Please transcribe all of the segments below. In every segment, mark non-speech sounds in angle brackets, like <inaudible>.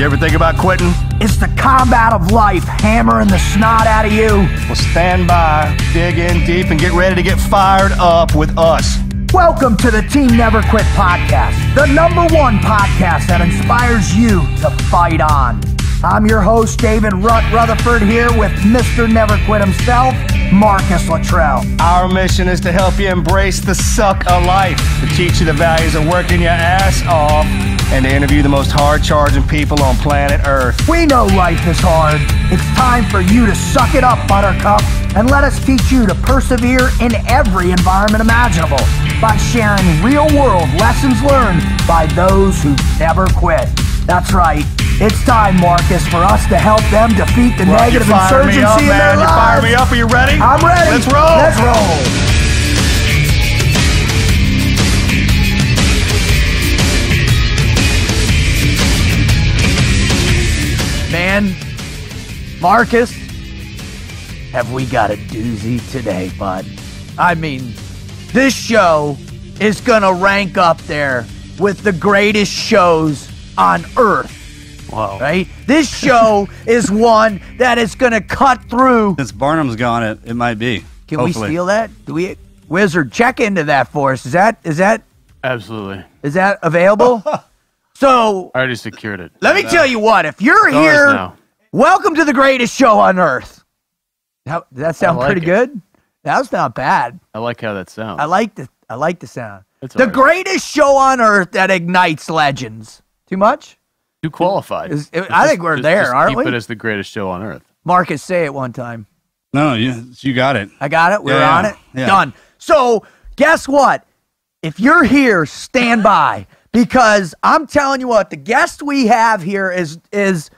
You ever think about quitting? It's the combat of life hammering the snot out of you. Well, stand by, dig in deep, and get ready to get fired up with us. Welcome to the Team Never Quit podcast, the number one podcast that inspires you to fight on. I'm your host, David Rutt Rutherford, here with Mr. Never Quit himself, Marcus Luttrell. Our mission is to help you embrace the suck of life, to teach you the values of working your ass off, and to interview the most hard charging people on planet Earth. We know life is hard. It's time for you to suck it up, Buttercup, and let us teach you to persevere in every environment imaginable by sharing real world lessons learned by those who never quit. That's right. It's time, Marcus, for us to help them defeat the Well, negative you insurgency up, in man. their You lives. fire me up. Are you ready? I'm ready. Let's roll. Let's roll. Man, Marcus, have we got a doozy today, bud? I mean, this show is gonna rank up there with the greatest shows on earth. Wow. Right? This show <laughs> is one that is gonna cut through Since Barnum's gone, it, it might be. Can Hopefully. we steal that? Do we, Wizard? Check into that for us. Is that is that Absolutely. is that available? <laughs> so I already secured it. let me tell you what. If you're It's here, welcome to the greatest show on earth. How, does that sound like pretty it. good? That was not bad. I like how that sounds. I like the I like the sound. It's the ours. greatest show on earth that ignites legends. Too much? Too qualified. Is- Just- I think we're just- there, just aren't keep we? it as the greatest show on earth. Marcus, say it one time. No, you, you got it. I got it. We're Yeah, on it. yeah. Done. So, guess what? If you're here, stand by because I'm telling you what, the guest we have here is is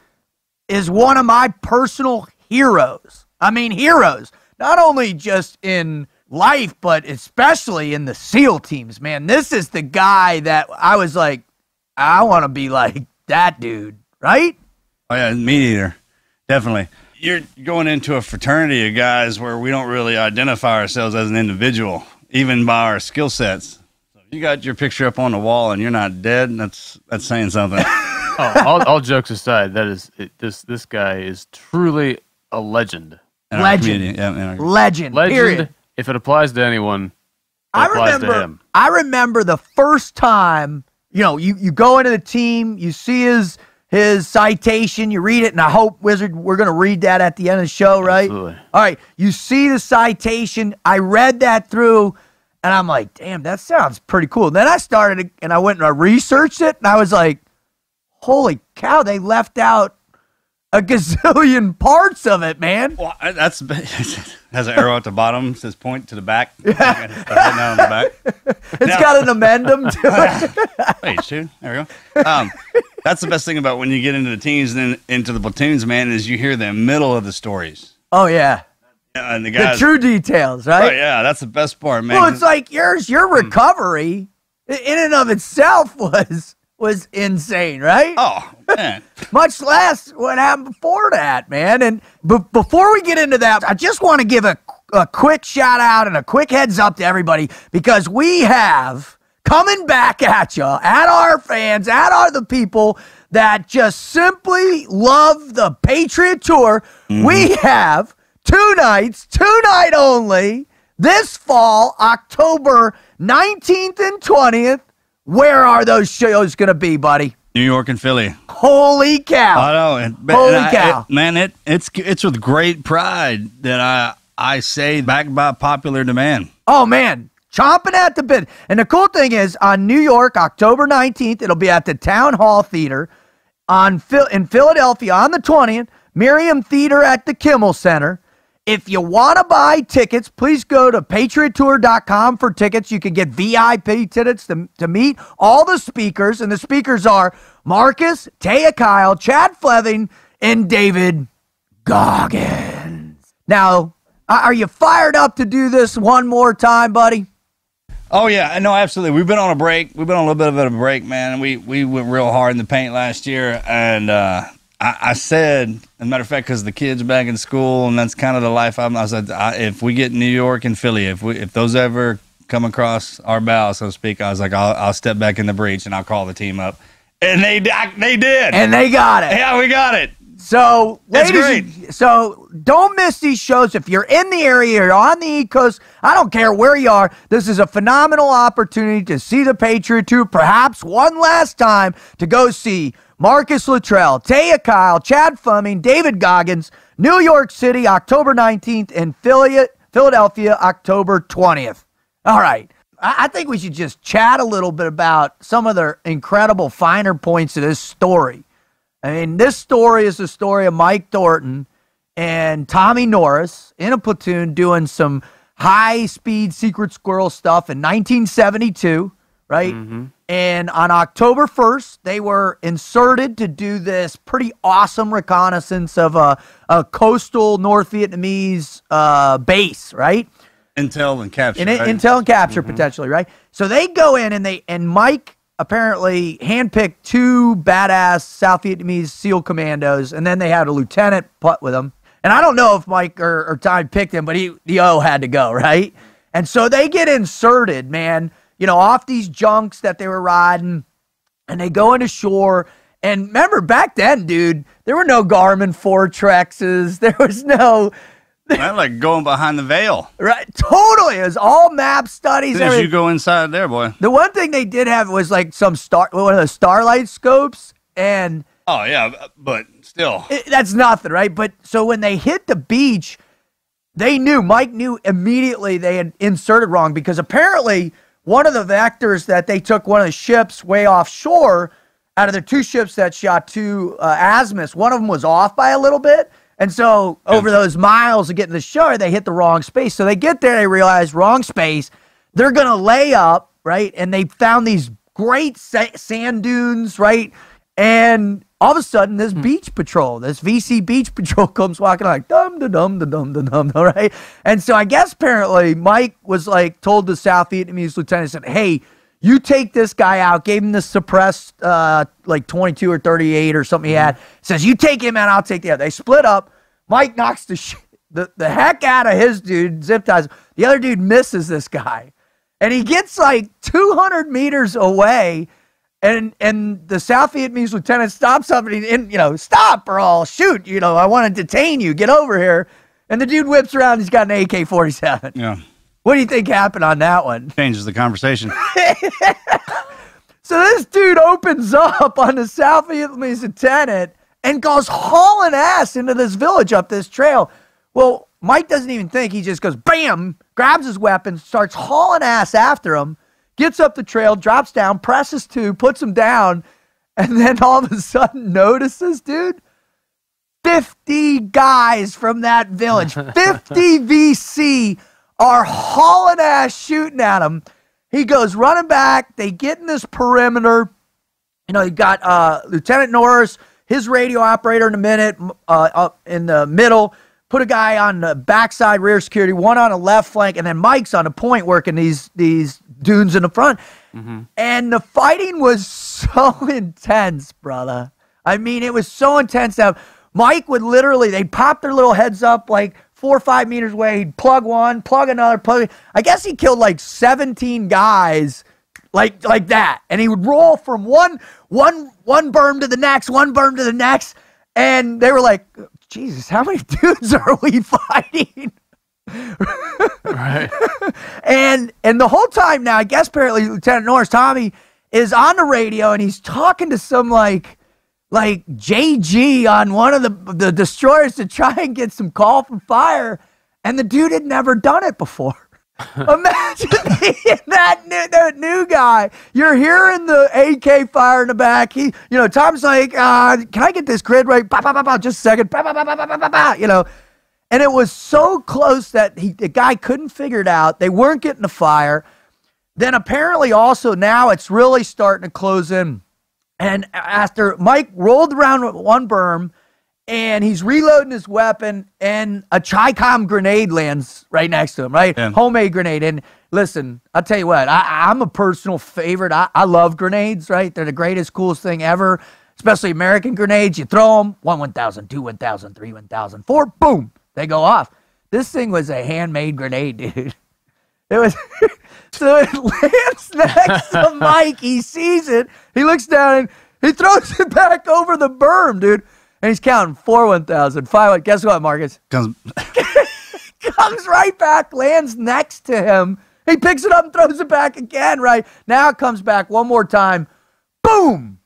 is one of my personal heroes. I mean, heroes. Not only just in life, but especially in the SEAL teams, man. This is the guy that I was like, I want to be like that dude, right? Oh yeah, me eater, definitely. You're going into a fraternity of guys where we don't really identify ourselves as an individual, even by our skill sets. So if you got your picture up on the wall and you're not dead, that's that's saying something. <laughs> Oh, all, all jokes aside, that is it, this this guy is truly a legend. In Legend. community. Yeah, in our- Legend. Legend. Period. If it applies to anyone, it I applies to remember. him. I remember the first time. You know, you you go into the team, you see his his citation, you read it, and I hope Wizard we're gonna read that at the end of the show, right? Absolutely. All right, you see the citation. I read that through, and I'm like, damn, that sounds pretty cool. Then I started and I went and I researched it, and I was like, holy cow, they left out a <laughs> gazillion parts of it, man. Well, that's <laughs> has an arrow at the bottom. Says point to the back. <laughs> Yeah. the back. It's Now- got an amendum to it. Wait, shoot. There we go. Um, that's the best thing about when you get into the teens and then into the platoons, man, is you hear the middle of the stories. Oh yeah, Yeah, And the the true details, right? Right, yeah, that's the best part, man. Well, it's like yours, your hmm. recovery i- in and of itself <laughs> was was insane, right? oh, man. <laughs> Much less what happened before that, man. And b- before we get into that, I just want to give a, a quick shout out and a quick heads up to everybody because we have coming back at you, at our fans, at our the people that just simply love the Patriot Tour. We mm-hmm. have two nights, two night only this fall, October 19th and 20th. Where are those shows going to be, buddy? New York and Philly. Holy cow. I know. And, Holy and I- cow. it- man, it, it's it's with great pride that I I say backed by popular demand. Oh man, chomping at the bit. And the cool thing is, on New York, October nineteenth, it'll be at the Town Hall Theater. On Phil in Philadelphia on the twentieth, Merriam Theater at the Kimmel Center. If you want to buy tickets, please go to patriottour.com for tickets. You can get VIP tickets to, to meet all the speakers. And the speakers are Marcus, Taya Kyle, Chad Fleming, and David Goggins. Now, are you fired up to do this one more time, buddy? Oh yeah, no, absolutely. We've been on a break. We've been on a little bit of a break, man. We we went real hard in the paint last year, and uh, I, I said, as a matter of fact, because the kids back in school, and that's kind of the life I'm. I said, I, if we get New York and Philly, if we if those ever come across our bow, so to speak, I was like, I'll, I'll step back in the breach and I'll call the team up. And they they did. and they got it. yeah, we got it. So, That's ladies, so don't miss these shows. If you're in the area, you're on the East Coast, I don't care where you are. This is a phenomenal opportunity to see the Patriot Troop, perhaps one last time to go see Marcus Luttrell, Taya Kyle, Chad Fleming, David Goggins, New York City, October 19th, and Philadelphia, October 20th. All right. I I think we should just chat a little bit about some of the incredible finer points of this story. I mean, this story is the story of Mike Thornton and Tommy Norris in a platoon doing some high speed secret squirrel stuff in 1972, right? And on October 1st, they were inserted to do this pretty awesome reconnaissance of a, a coastal North Vietnamese uh, base, right? Intel and capture. in, right? intel and capture potentially, right? So they go in and they and Mike apparently handpicked two badass South Vietnamese SEAL commandos, and then they had a lieutenant put with them. And I don't know if Mike or, or Ty picked him, but he the O had to go, right? And so they get inserted, man, you know, off these junks that they were riding, and they go into shore. And remember back then, dude, there were no Garmin Foretrexes. <laughs> There was no I like going behind the veil. right. Totally, it was all map studies. As you go inside there, boy. The one thing they did have was like some star, one of the starlight scopes, and Oh yeah, but still. it, that's nothing, right? But so when they hit the beach, they knew. Mike knew immediately they had inserted wrong because apparently one of the vectors that they took one of the ships way offshore, out of the two ships that shot two uh, azimuths, one of them was off by a little bit. And so over those miles of getting to the shore, they hit the wrong space. So they get there, they realize wrong space. They're gonna lay up, right? And they found these great sa- sand dunes, right? And all of a sudden, this beach patrol, this VC beach <laughs> patrol comes walking like dum da dum da dum da dum, <laughs> all right? And so I guess apparently Mike was like told the South Vietnamese lieutenant, said, hey, you take this guy out, gave him the suppressed uh, like 22 or 38 or something he had. Says, you take him out, I'll take the other. They split up. Mike knocks the, <laughs> sh- the, the heck out of his dude, zip ties. The other dude misses this guy. And he gets like 200 meters away. And and the South Vietnamese lieutenant stops up and, he, and you know, stop or I'll shoot. You know, I want to detain you. Get over here. And the dude whips around. He's got an AK 47. Yeah. What do you think happened on that one? Changes the conversation. <laughs> So this dude opens up on the South Vietnamese lieutenant and goes hauling ass into this village up this trail. Well, Mike doesn't even think. He just goes bam, grabs his weapon, starts hauling ass after him, gets up the trail, drops down, presses two, puts him down, and then all of a sudden notices, dude, 50 guys from that village, <laughs> 50 VC are hauling ass shooting at him. He goes running back. They get in this perimeter. You know, you got uh, Lieutenant Norris, his radio operator in a minute, uh, up in the middle. Put a guy on the backside, rear security, one on a left flank, and then Mike's on a point working these these dunes in the front. Mm-hmm. And the fighting was <laughs> so intense, brother. I mean, it was so intense that Mike would literally they'd pop their little heads up like four or five meters away. He'd plug one, plug another, plug. I guess he killed like 17 guys like like that and he would roll from one one one berm to the next one berm to the next and they were like jesus how many <laughs> dudes are we fighting? Right. <laughs> and and the whole time now i guess apparently lieutenant norris tommy is on the radio and he's talking to some like like jg on one of the the destroyers to try and get some call from fire. And the dude had never done it before Imagine <laughs> that new, that new guy. You're hearing the AK fire in the back. He, you know, Tom's like, uh, "Can I get this grid right? Bah, bah, bah, bah, just a second. Bah, bah, bah, bah, bah, bah, bah, you know, and it was so close that he, the guy couldn't figure it out. They weren't getting the fire. Then apparently, also now it's really starting to close in. And after Mike rolled around one berm, and he's reloading his weapon, and a Chicom grenade lands right next to him, right? Yeah. Homemade grenade. And listen, I'll tell you what, I, I'm a personal favorite. I, I love grenades, right? They're the greatest, coolest thing ever, especially American grenades. You throw them, one 1,000, two 1,000, three 1,000, four, boom, they go off. This thing was a handmade grenade, <laughs> dude. It was <laughs> so it lands <laughs> next to Mike. He sees it. He looks down and He throws it back over the berm, dude. And he's counting four 1,000, five. Guess what, Marcus? Comes, <laughs> Comes right back, lands next to him. He picks it up and throws it back again, right? Now it comes back one more time. Boom!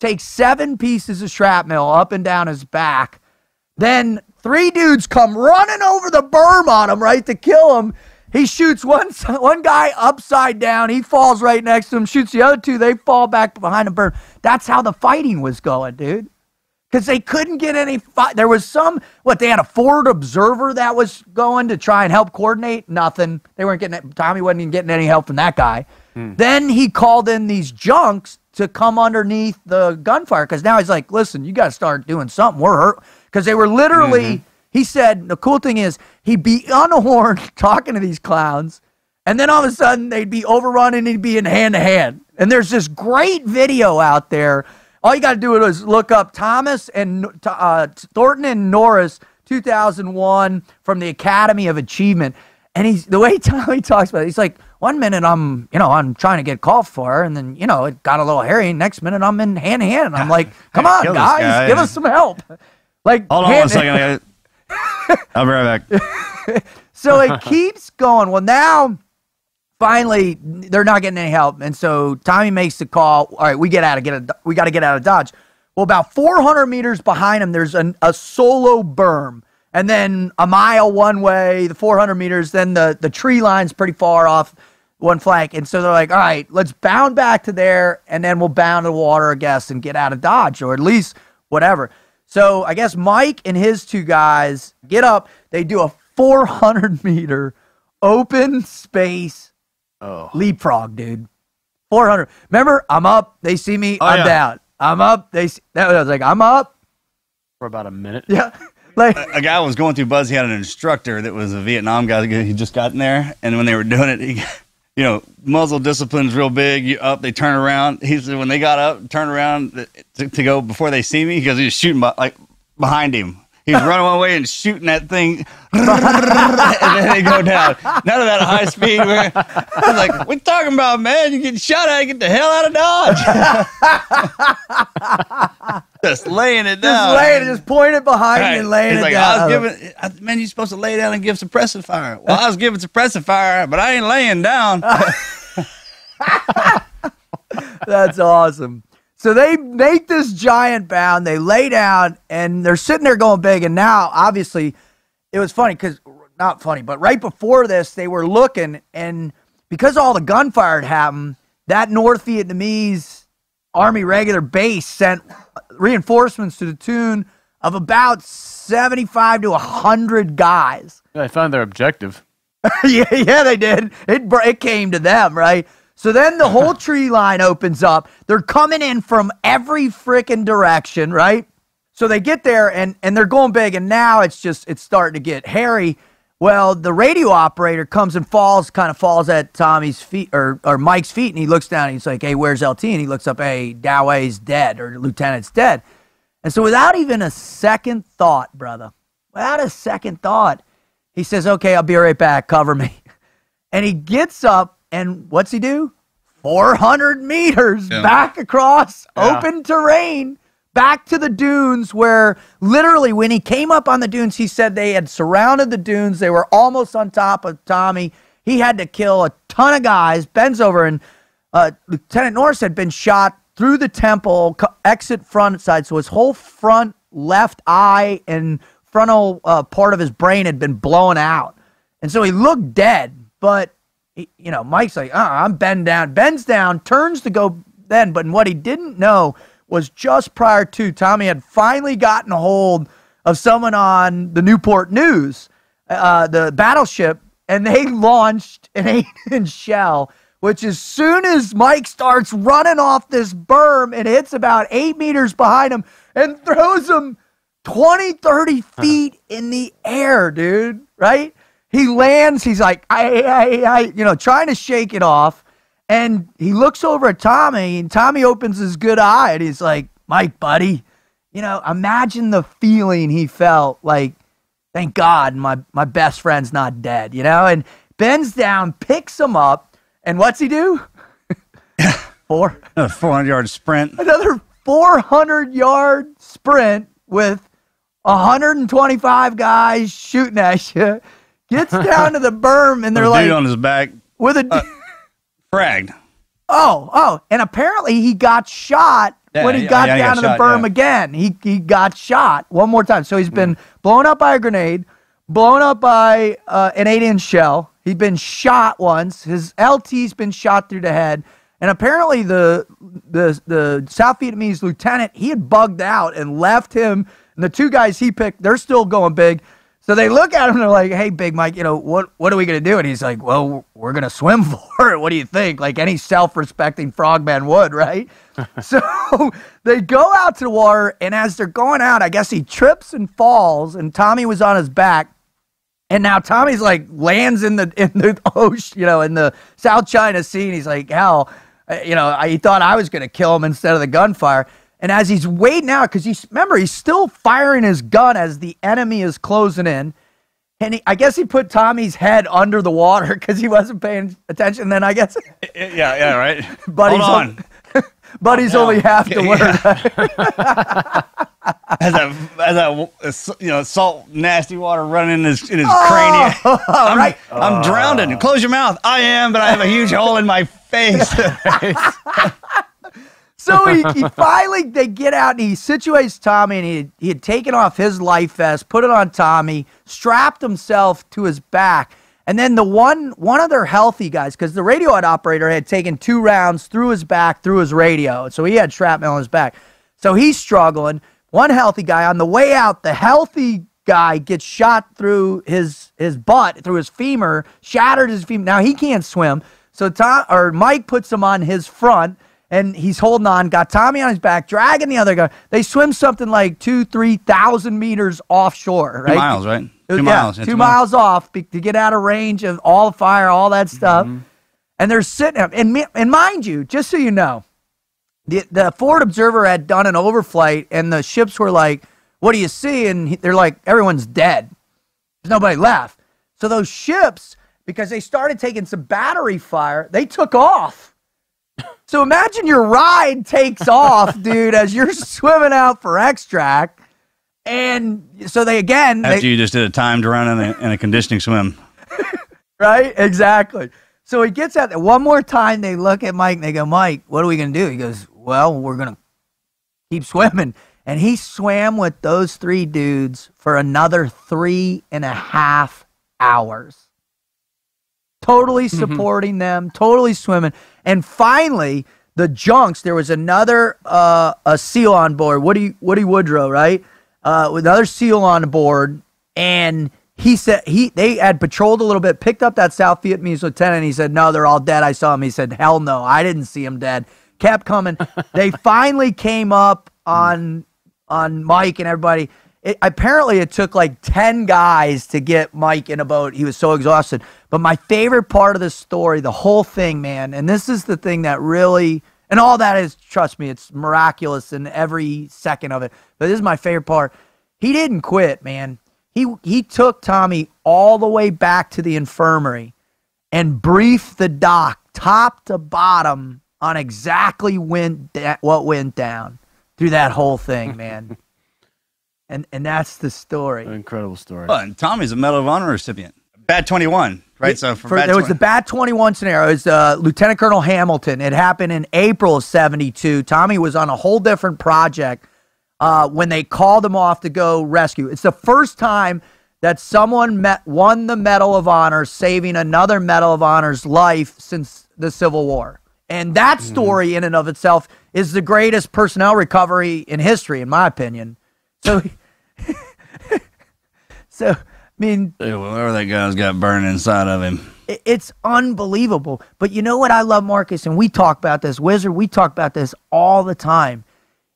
Takes seven pieces of shrapnel up and down his back. Then three dudes come running over the berm on him, right, to kill him. He shoots one one guy upside down. He falls right next to him. Shoots the other two. They fall back behind the berm. That's how the fighting was going, dude. Because they couldn't get any fight. There was some what they had a forward observer that was going to try and help coordinate. Nothing. They weren't getting. it. Tommy wasn't even getting any help from that guy. Hmm. Then he called in these junks to come underneath the gunfire because now he's like, listen, you got to start doing something. We're hurt because they were literally. Mm-hmm. He said the cool thing is he'd be on a horn <laughs> talking to these clowns, and then all of a sudden they'd be overrun and he'd be in hand to hand. And there's this great video out there. All you got to do is look up Thomas and uh, Thornton and Norris 2001 from the Academy of Achievement. And he's the way <laughs> Tommy talks about it. He's like, one minute I'm, you know, I'm trying to get called for, and then you know it got a little hairy. Next minute I'm in hand to hand, and I'm like, <laughs> come on, guys, guy. give us some help. <laughs> Like, hold on one second. I'll be right back. so it keeps going. Well, now finally they're not getting any help, and so Tommy makes the call. All right, we get out of get a, we got to get out of Dodge. Well, about 400 meters behind him, there's an, a solo berm, and then a mile one way, the 400 meters. Then the the tree line's pretty far off one flank, and so they're like, all right, let's bound back to there, and then we'll bound to the water, I guess, and get out of Dodge, or at least whatever. So I guess Mike and his two guys get up. They do a 400 meter open space Oh, leapfrog, dude. 400. Remember, I'm up. They see me. Oh, I'm yeah. down. I'm up. They see, that was like, I'm up. for about a minute. Yeah. <laughs> Like, a guy was going through BUD/S. He had an instructor that was a Vietnam guy. He just got in there, and when they were doing it, he, <laughs> you know, muzzle discipline's real big. You up, they turn around. He said when they got up, turn around uh, to, to go before they see me because he was shooting by, like behind him. He was running one way and shooting that thing, <laughs> and then they go down. None of that high speed. I was like, "What you talking about, man? You get shot at, get the hell out of Dodge." just laying <laughs> it down. just laying it, just pointing it behind Right. you and laying He's it like, down. I was giving, I, man, you're supposed to lay down and give suppressive fire. Well, I was giving suppressive fire, but I ain't laying down. <laughs> That's awesome. So they make this giant bound. They lay down and they're sitting there going big. And now, obviously, it was funny because not funny, but right before this, they were looking and because all the gunfire had happened, that North Vietnamese Army regular base sent reinforcements to the tune of about 75 to 100 guys. Yeah, they found their objective. <laughs> yeah, yeah, they did. It it came to them, right? So then the whole <laughs> tree line opens up. They're coming in from every freaking direction, right? So they get there and and they're going big, and now it's just it's starting to get hairy. Well, the radio operator comes and falls, kind of falls at Tommy's feet or or Mike's feet, and he looks down and he's like, "Hey, where's LT?" And he looks up, "Hey, Doway's dead or Lieutenant's dead." And so without even a second thought, brother, without a second thought, he says, "Okay, I'll be right back. Cover me." <laughs> And he gets up, and what's he do? 400 meters Yeah. back across Yeah. open terrain, back to the dunes where literally when he came up on the dunes, he said they had surrounded the dunes. They were almost on top of Tommy. He had to kill a ton of guys, bends over, and uh, Lieutenant Norris had been shot through the temple, exit front side. So his whole front left eye and frontal uh, part of his brain had been blown out. And so he looked dead, but he, you know, Mike's like, uh, I'm bend down, bends down, turns to go then. But what he didn't know was just prior to Tommy had finally gotten a hold of someone on the Newport News, uh, the battleship, and they <laughs> launched an eight inch shell. Which, as soon as Mike starts running off this berm, it hits about eight meters behind him and throws him 20, 30 feet in the air, dude. Right? He lands. He's like, I, I, I, you know, trying to shake it off. And he looks over at Tommy, and Tommy opens his good eye, and he's like, Mike, buddy, you know, imagine the feeling he felt like, thank God my, my best friend's not dead, you know? And bends down, picks him up, and what's he do? <laughs> Four A 400 yard sprint. another 400 yard sprint with 125 guys shooting at you. Gets down to the berm and they're Dude like on his back, with a fragged. oh oh, and apparently he got shot Yeah, when he yeah, got yeah, he down got to the berm again. He he got shot one more time. So he's been Mm. blown up by a grenade, blown up by uh, an eight inch shell. He's been shot once. His LT's been shot through the head. And apparently the the the South Vietnamese lieutenant he had bugged out and left him. And the two guys he picked, they're still going big. So they look at him and they're like, "Hey, Big Mike, you know what? What are we gonna do?" And he's like, "Well, we're gonna swim <laughs> for it. What do you think? Like any self-respecting frogman would, right?" <laughs> so they go out to the water, and as they're going out, I guess he trips and falls, and Tommy was on his back. And now Tommy's like lands in the in the <laughs> ocean, you know, in the South China Sea, and he's like, "Hell, uh, you know, I, he thought I was gonna kill him instead of the gunfire." And as he's waiting out, because he's remember he's still firing his gun as the enemy is closing in, and he, I guess he put Tommy's head under the water because he wasn't paying attention. Then I guess <laughs> Yeah, yeah, right. <laughs> Buddy's Hold on- <laughs> on. Buddy's only half the word. That, has that, uh, you know, salt, nasty water running in his, in his Oh, cranium. I'm, right. I'm drowning. Close your mouth. I am, but I have a huge hole in my face. So he, he <laughs> finally they get out and he situates Tommy and he he had taken off his life vest, put it on Tommy, strapped himself to his back, and then the one one of their healthy guys because the radio operator had taken two rounds through his back through his radio, so he had shrapnel on his back. So he's struggling. One healthy guy on the way out, the healthy guy gets shot through his his butt, through his femur, shattered his femur. Now he can't swim. So Tom or Mike puts him on his front and he's holding on, got Tommy on his back, dragging the other guy. They swim something like two, three thousand meters offshore, right? Two miles, right? Two Yeah, miles. two, miles off to get out of range of all the fire, all that mm-hmm. stuff. And they're sitting up. And, and mind you, just so you know, the, the forward observer had done an overflight, and the ships were like, What do you see? And they're like, Everyone's dead. There's nobody left. So those ships, because they started taking some battery fire, they took off. So imagine your ride takes off, <laughs> dude, as you're swimming out for extract. And so they again, they, After you just did a timed run and a, and a conditioning swim. <laughs> right? Exactly. So he gets out there one more time. They look at Mike and they go, Mike, what are we going to do? He goes, Well, we're going to keep swimming. And he swam with those three dudes for another three and a half hours. Totally supporting them, totally swimming. And finally, the junks, there was another uh, a SEAL on board, Woody Woody Woodrow, right? Uh, with another SEAL on board, and he said he they had patrolled a little bit, picked up that South Vietnamese lieutenant. He said, "No, they're all dead." I saw him. He said, "Hell no, I didn't see him dead." Kept coming. <laughs> they finally came up on on Mike and everybody. It, apparently, it took like ten guys to get Mike in a boat. He was so exhausted. But my favorite part of this story, the whole thing, man, and this is the thing that really, and all that is, trust me, it's miraculous in every second of it. But this is my favorite part. He didn't quit, man. He he took Tommy all the way back to the infirmary and briefed the doc top to bottom on exactly when da- what went down through that whole thing, man. And and that's the story. Incredible story. Oh, and Tommy's a Medal of Honor recipient. Bat 21, right? So for, For- bad there was the Bat 21 scenario. It was uh, Lieutenant Colonel Hambleton. It happened in April of 72. Tommy was on a whole different project uh, when they called him off to go rescue. It's the first time that someone met, won the Medal of Honor, saving another Medal of Honor's life since the Civil War. And that Mm-hmm. story, in and of itself, is the greatest personnel recovery in history, in my opinion. So, <laughs> so I mean, Hey, Whatever that guy's got burning inside of him. It's unbelievable. But you know what I love, Marcus? And we talk about this, Wizard, we talk about this all the time.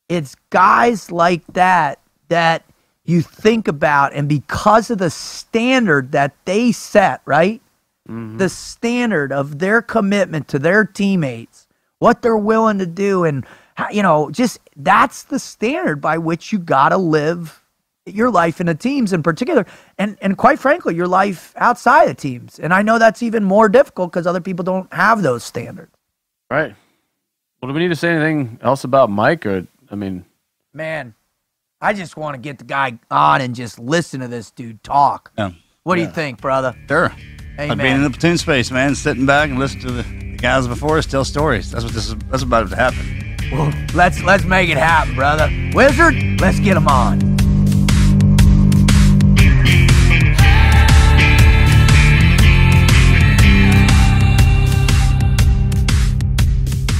It's guys like that that you think about, and because of the standard that they set, right? Mm-hmm. The standard of their commitment to their teammates, what they're willing to do, and you know, just that's the standard by which you got to live your life in the teams in particular and and quite frankly your life outside of teams and i know that's even more difficult because other people don't have those standards Right. Well, do we need to say anything else about Mike, or I mean, Man, I just want to get the guy on and just listen to this dude talk. Yeah. What do you think, brother? Sure. Hey, Like being in the platoon space, man, sitting back and listening to the, the guys before us tell stories. That's what this is. That's about to happen. Well, let's let's make it happen, brother. Wizard, let's get him on.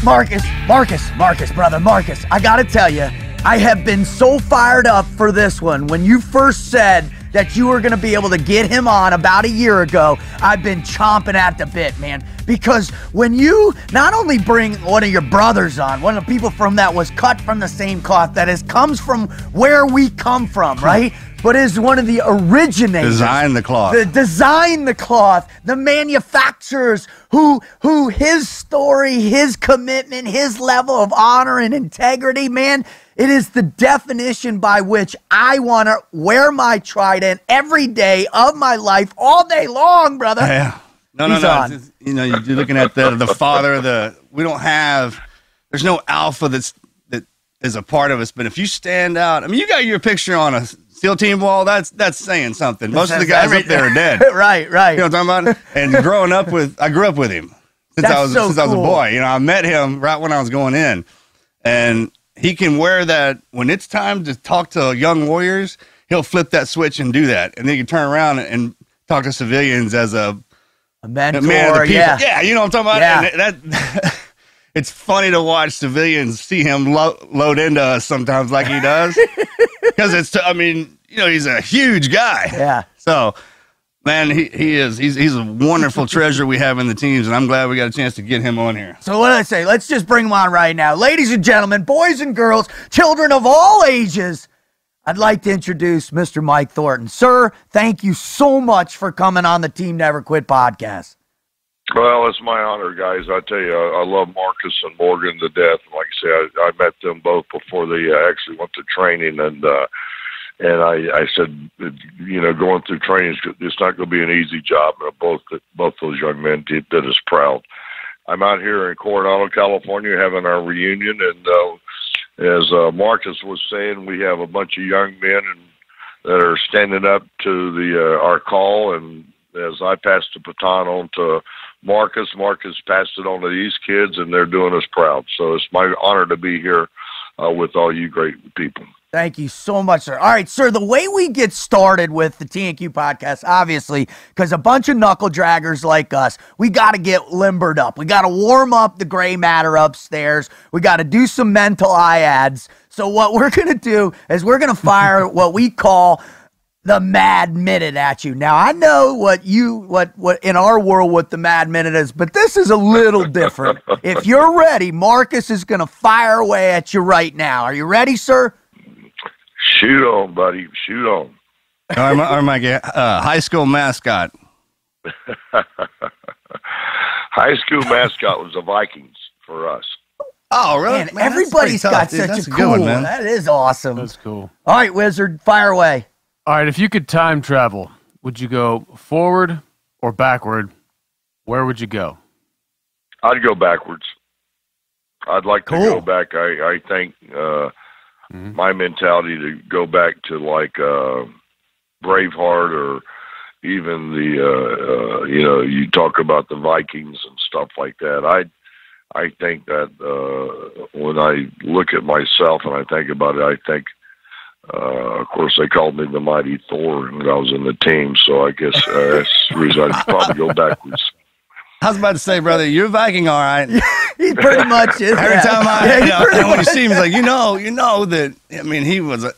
Marcus, Marcus, Marcus, brother, Marcus. I gotta tell you, I have been so fired up for this one. When you first said that you were gonna be able to get him on about a year ago, I've been chomping at the bit, man. Because when you not only bring one of your brothers on, one of the people from that was cut from the same cloth, that is comes from where we come from, hmm. right? But is one of the originators. Design the cloth. The design the cloth, the manufacturers who who his story, his commitment, his level of honor and integrity, man, it is the definition by which I want to wear my trident every day of my life, all day long, brother. Yeah. No, no, He's no. on. You know, you're looking at the the father. The we don't have. There's no alpha that's that is a part of us. But if you stand out, I mean, you got your picture on a SEAL team wall. That's that's saying something. Most of the guys up there are dead. <laughs> right, right. You know what I'm talking about? And <laughs> growing up with, I grew up with him since I was so since I was a boy. You know, I met him right when I was going in, and he can wear that when it's time to talk to young warriors. He'll flip that switch and do that, and then he can turn around and talk to civilians as a a mentor, man of the people. yeah. Yeah, you know what I'm talking Yeah. about. And that <laughs> it's funny to watch civilians see him lo- load into us sometimes like he does <laughs> because it's. I mean, you know, he's a huge guy. Yeah. So, man, he, he is. He's he's a wonderful <laughs> treasure we have in the teams, and I'm glad we got a chance to get him on here. So what did I say? Let's just bring him on right now. Ladies and gentlemen, boys and girls, children of all ages, I'd like to introduce Mr. Mike Thornton. Sir, thank you so much for coming on the Team Never Quit podcast. Well, it's my honor, guys. I tell you, I, I love Marcus and Morgan to death. Like I say, I, I met them both before they uh, actually went to training, and uh, and I, I said, you know, going through training it's not going to be an easy job. And both both those young men did, did us proud. I'm out here in Coronado, California, having our reunion, and uh, as uh, Marcus was saying, we have a bunch of young men and that are standing up to the uh, our call. And as I passed the baton on to Marcus, Marcus passed it on to these kids, and they're doing us proud. So it's my honor to be here uh, with all you great people. Thank you so much, sir. All right, sir, the way we get started with the TNQ podcast, obviously, because a bunch of knuckle draggers like us, we got to get limbered up. We got to warm up the gray matter upstairs. We got to do some mental iads. So, what we're going to do is we're going to fire <laughs> what we call the mad minute at you. Now, I know what you, what, what in our world, what the mad minute is, but this is a little different. if you're ready, Marcus is going to fire away at you right now. Are you ready, sir? Shoot on, buddy. Shoot on. Or my, or my uh, high school mascot. <laughs> High school mascot was the Vikings for us. Oh, really? Man, everybody's got such That's a a cool. good one, man. That is awesome. that's cool. All right, Wizard, fire away. All right, if you could time travel, would you go forward or backward? Where would you go? I'd go backwards. I'd like to Cool. go back. I I think uh, my mentality to go back to like uh, Braveheart or even the uh, uh, you know you talk about the Vikings and stuff like that. I I think that uh, when I look at myself and I think about it, I think. Uh, of course, they called me the Mighty Thor, when I was in the team, so I guess uh, that's the reason I'd probably go backwards. I was about to say, brother, you're Viking, all right. <laughs> He pretty much is. Every yeah. time I, Yeah, you know, and when you see him, he's like, you know, you know that. I mean, he was a,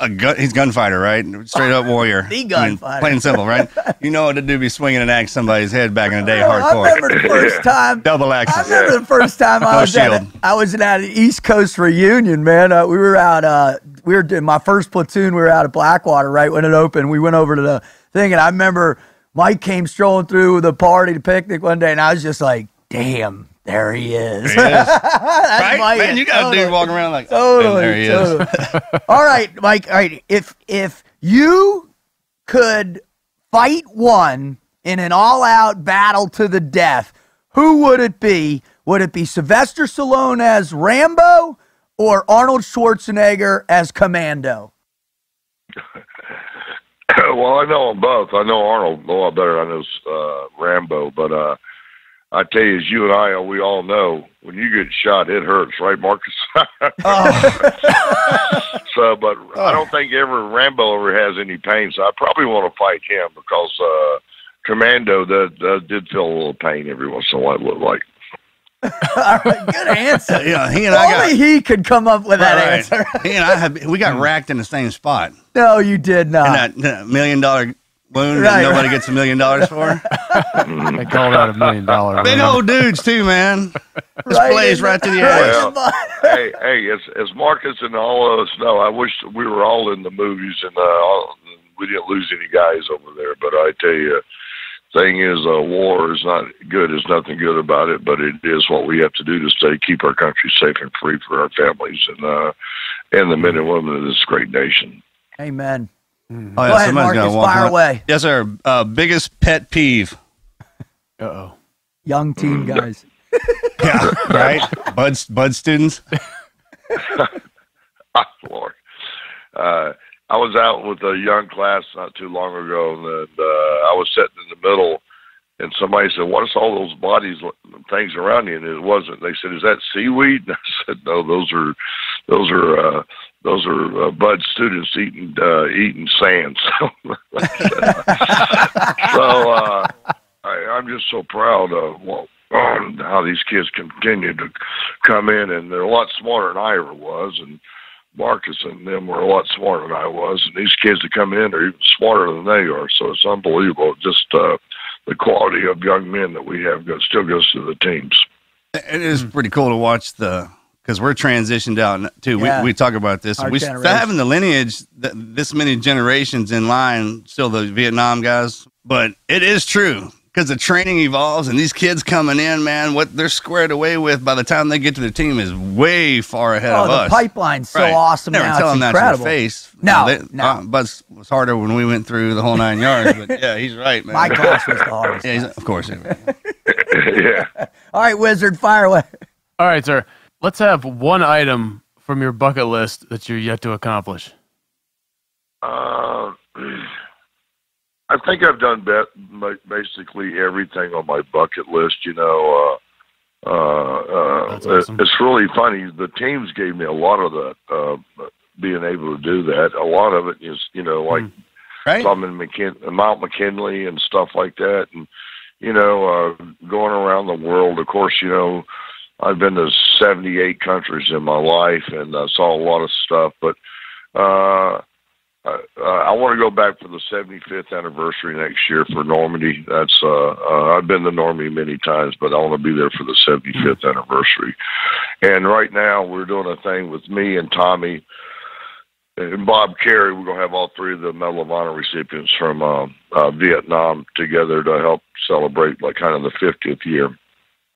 a gun. He's gunfighter, right? Straight up warrior. <laughs> The I mean, gunfighter. plain and simple, right? <laughs> You know what to do? Be swinging an axe somebody's head back in the day, Oh, I hardcore. remember the first time. Double axe. I remember the first time I was at a, shield. I was at an East Coast reunion, man. Uh, we were out. Uh, we were in my first platoon. We were out of Blackwater right when it opened. We went over to the thing, and I remember Mike came strolling through the party, the picnic one day, and I was just like, "Damn, there he is." There he is. <laughs> Right? Mike. Man, you got a dude walking around like, oh, Totally. there he is. totally. all right, Mike. All right. If if you could fight one in an all-out battle to the death, who would it be? Would it be Sylvester Stallone as Rambo, or Arnold Schwarzenegger as Commando? <laughs> <laughs> well, I know them both. I know Arnold a lot better I know uh, Rambo, but uh, I tell you, as you and I, we all know, when you get shot, it hurts, right, Marcus? <laughs> <laughs> so, but I don't think ever Rambo ever has any pain. So I probably want to fight him because uh, Commando that uh, did feel a little pain every once in a while. It looked like. <laughs> All right, good answer. Yeah, he and I got Only he could come up with that Right. answer. he and I have <laughs> we got racked in the same spot. no, you did not. And that, that million dollar wound Right, that nobody right. gets a million dollars for. <laughs> They call that a million dollar. Big wound. old dudes too, man. This Right plays right the- to the right ass. in hey, hey, as as Marcus and all of us know, I wish we were all in the movies and uh, all, we didn't lose any guys over there. But I tell you, thing is, uh, war is not good. There's nothing good about it, but it is what we have to do to stay keep our country safe and free for our families and uh, and the men and women of this great nation. Amen. Oh, yeah, Go ahead, somebody's gonna Marcus, walk fire around- away. Yes, sir. Uh, biggest pet peeve. <laughs> Uh oh. Young teen guys. <laughs> Yeah, right. Bud, bud students. <laughs> Lord. Uh, I was out with a young class not too long ago, and uh, I was sitting in the middle, and somebody said, "What is all those bodies, things around you?" And it wasn't. They said, "Is that seaweed?" <laughs> And I said, "No, those are, those are, uh, those are uh, bud students eating uh, eating sand." <laughs> so uh, I, I'm just so proud of well, <clears throat> how these kids continue to come in, and they're a lot smarter than I ever was, and Marcus and them were a lot smarter than I was, and these kids that come in are even smarter than they are. So it's unbelievable, just uh, the quality of young men that we have go, still goes to the teams. It is pretty cool to watch the because we're transitioned out too. Yeah. We we talk about this. Our we still having the lineage th- this many generations in line. Still the Vietnam guys, but it is true because the training evolves and these kids coming in, man, what they're squared away with by the time they get to the team is way far ahead Oh, of the us. pipeline's so Right. awesome Never now. tell it's them that to incredible. their face. No, They- no. uh, BUD/S was harder when we went through the whole nine yards. But <laughs> yeah, he's right, man. My class was the hardest. <laughs> Yeah, he's, of course. <laughs> yeah. yeah. All right, Wizard, fire away. All right, sir. Let's have one item from your bucket list that you're yet to accomplish. Uh, <clears throat> I think I've done bet, basically everything on my bucket list. You know, uh, uh, uh, awesome. it's really funny. The teams gave me a lot of that, uh, being able to do that. A lot of it is, you know, like Right? some in McKin- Mount McKinley and stuff like that, and you know, uh, going around the world. Of course, you know, I've been to 78 countries in my life and uh, saw a lot of stuff, but. Uh, uh, I want to go back for the 75th anniversary next year for Normandy. That's uh, uh, I've been to Normandy many times, but I want to be there for the 75th anniversary. And right now we're doing a thing with me and Tommy and Bob Kerrey. We're gonna have all three of the Medal of Honor recipients from um, uh, Vietnam together to help celebrate like kind of the 50th year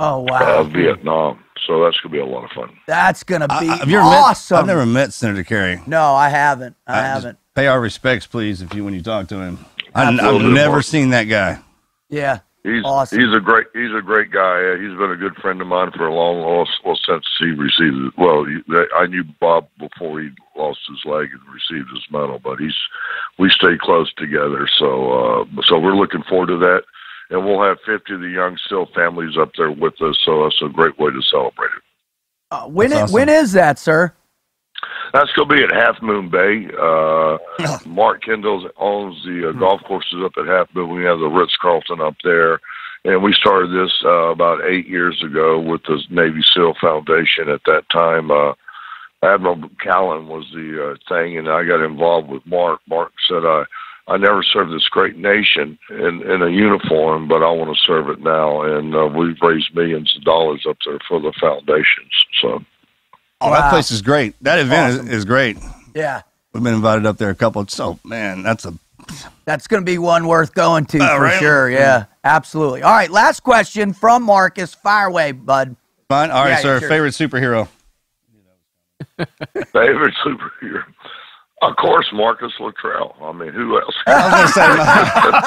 Oh wow, of Vietnam. So that's gonna be a lot of fun. that's gonna be I, have you awesome. met? I've never met Senator Kerrey. No, I haven't. I, I haven't. Pay our respects, please, if you when you talk to him. I, I've Absolutely. never seen that guy. Yeah. He's Awesome. he's a great he's a great guy. Uh, he's been a good friend of mine for a long well, well since he received it. Well, I knew Bob before he lost his leg and received his medal, but he's we stay close together. So uh, so we're looking forward to that, and we'll have fifty of the young still families up there with us. So that's a great way to celebrate it. Uh, when That's it, awesome. when is that, sir? That's going to be at Half Moon Bay. Uh, <coughs> Mark Kendall owns the uh, golf courses up at Half Moon. We have the Ritz Carlton up there. And we started this uh, about eight years ago with the Navy SEAL Foundation. At that time, uh, Admiral Callan was the uh, thing, and I got involved with Mark. Mark said, I, I never served this great nation in, in a uniform, but I want to serve it now. And uh, we've raised millions of dollars up there for the foundations. So. Oh, Wow. that place is great. That event Awesome. is, is great. Yeah. We've been invited up there a couple. So man, that's a That's going to be one worth going to Oh, for right. sure. Yeah, absolutely. All right, last question from Marcus. Fire away, bud. fine. All right, Yeah, sir. sure. Favorite superhero? <laughs> Favorite superhero? Of course, Marcus Luttrell. I mean, who else? I was gonna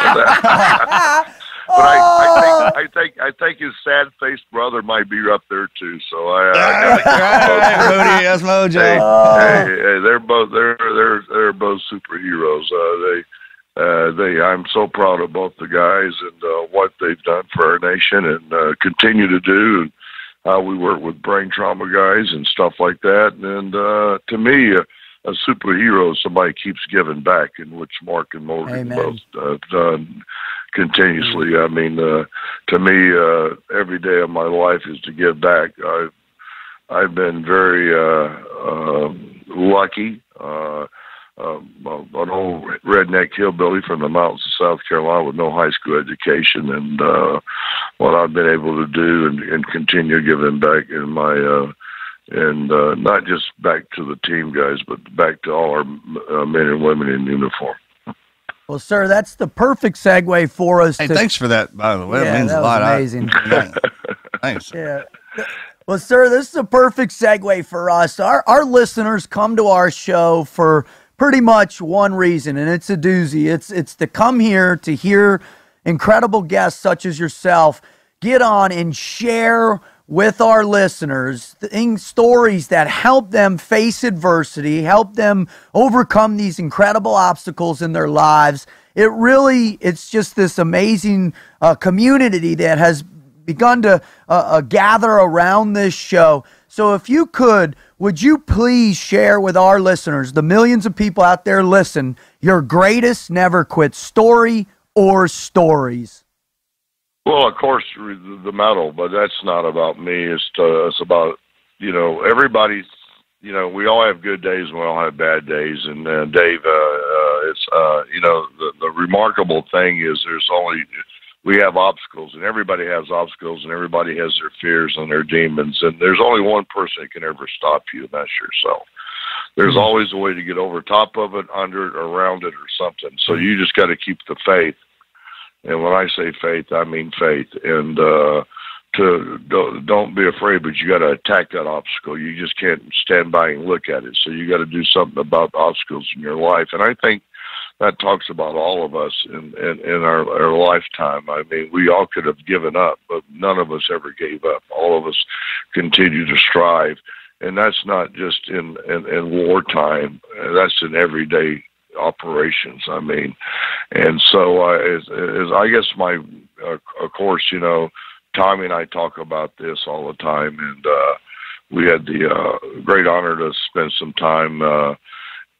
say. <laughs> <laughs> but I, I think I think I think his sad faced brother might be up there too. So I, I Right, Moody, that's Hey, Mojo. hey, hey, they're both they're they're they're both superheroes. Uh, they uh, they I'm so proud of both the guys and uh, what they've done for our nation and uh, continue to do. And how we work with brain trauma guys and stuff like that. And uh, to me, a, a superhero somebody keeps giving back, in which Mark and Morgan both uh, have done continuously. I mean, uh, to me, uh, every day of my life is to give back. I've I've been very uh, uh, lucky. Uh, um, an old redneck hillbilly from the mountains of South Carolina with no high school education, and uh, what I've been able to do and, and continue giving back in my uh, and uh, not just back to the team guys, but back to all our uh, men and women in uniform. Well, sir, that's the perfect segue for us. Hey, to, thanks for that, by the way. Yeah, it means that a was lot. I- amazing. <laughs> Yeah. thanks. Yeah. Well, sir, this is a perfect segue for us. Our our listeners come to our show for pretty much one reason, and it's a doozy. It's it's to come here to hear incredible guests such as yourself get on and share with our listeners things, stories that help them face adversity, help them overcome these incredible obstacles in their lives. It really, it's just this amazing uh, community that has begun to uh, uh, gather around this show. So, if you could, would you please share with our listeners, the millions of people out there listen, your greatest never quit story or stories? Well, of course, the the medal, but that's not about me. It's to, it's about you know everybody's. You know, we all have good days and we all have bad days. And uh, Dave, uh, uh, it's uh, you know the the remarkable thing is there's only we have obstacles and everybody has obstacles and everybody has their fears and their demons and there's only one person that can ever stop you and that's yourself there's always a way to get over top of it under it around it or something so you just got to keep the faith and when i say faith i mean faith and uh to don't, don't be afraid but you got to attack that obstacle you just can't stand by and look at it so you got to do something about obstacles in your life and i think that talks about all of us in, in, in our, our lifetime. I mean, we all could have given up, but none of us ever gave up. All of us continue to strive. And that's not just in, in, in wartime, that's in everyday operations. I mean, and so uh, I guess my, uh, of course, you know, Tommy and I talk about this all the time, and uh, we had the uh, great honor to spend some time uh,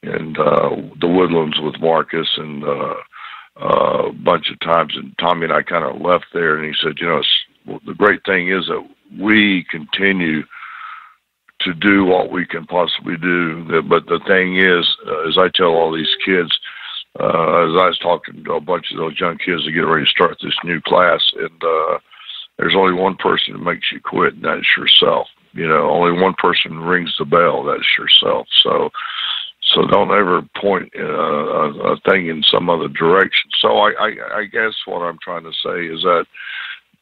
in uh, the woodlands with Marcus and uh, uh, a bunch of times. And Tommy and I kind of left there, and he said, you know, well, the great thing is that we continue to do what we can possibly do. But the thing is, uh, as I tell all these kids, uh, as I was talking to a bunch of those young kids to get ready to start this new class, and uh, there's only one person that makes you quit, and that's yourself. You know, only one person rings the bell. That's yourself. So, so don't ever point uh, a, a thing in some other direction. So I, I, I guess what I'm trying to say is that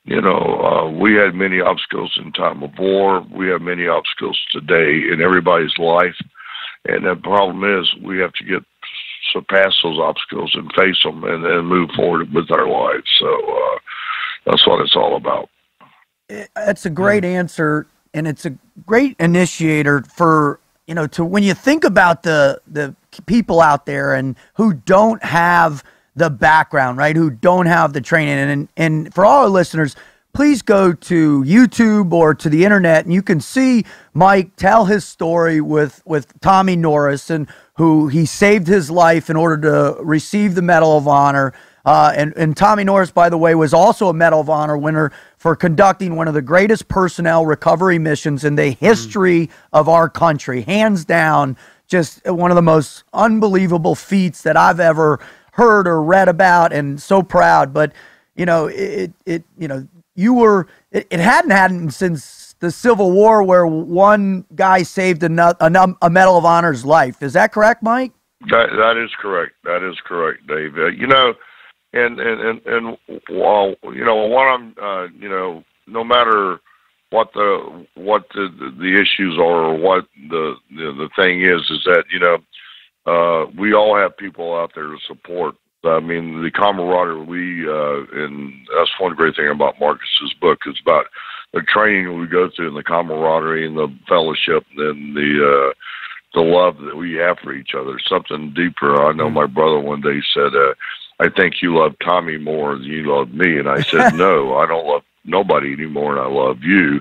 you know, uh, we had many obstacles in time of war. We have many obstacles today in everybody's life. And the problem is we have to get surpass those obstacles and face them and then move forward with our lives. So uh, that's what it's all about. That's a great answer, and it's a great initiator for you know to when you think about the the people out there and who don't have the background, right? Who don't have the training, and and for all our listeners. Please go to YouTube or to the internet, and you can see Mike tell his story with with Tommy Norris, and who he saved his life in order to receive the Medal of Honor. Uh, and, and Tommy Norris, by the way, was also a Medal of Honor winner for conducting one of the greatest personnel recovery missions in the history of our country. Hands down, just one of the most unbelievable feats that I've ever heard or read about, and so proud. But you know, it, it you know, you were it, it hadn't happened since the Civil War, where one guy saved a, a, Medal of Honor's life. Is that correct, Mike? That that is correct. That is correct, Dave. Uh, you know, and and and and while you know what I'm, uh, you know, no matter what the what the the issues are or what the the, the thing is, is that you know, uh, we all have people out there to support I mean, the camaraderie we uh, and that's one great thing about Marcus's book is about the training we go through and the camaraderie and the fellowship and the uh, the love that we have for each other. Something deeper. I know my brother one day said, uh, "I think you love Tommy more than you love me," and I said, <laughs> "No, I don't love nobody anymore, and I love you."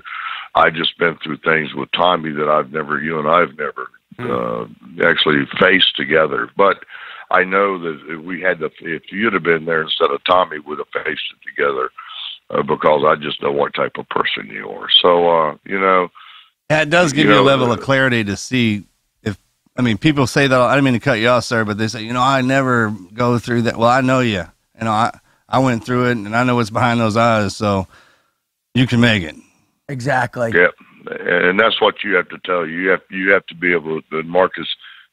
I just been through things with Tommy that I've never, you and I've never uh, actually faced together. But I know that if we had to, if you'd have been there instead of Tommy, we'd have faced it together uh, because I just know what type of person you are. So, uh, you know, Yeah, it does give You you, know, a level uh, of clarity to see if. I mean, people say that. I didn't mean to cut you off, sir, but they say, you know, I never go through that. Well, I know you. You know, I I went through it, and I know what's behind those eyes. So you can make it. Exactly. yeah, and that's what you have to tell you. You have you have to be able to, and Marcus,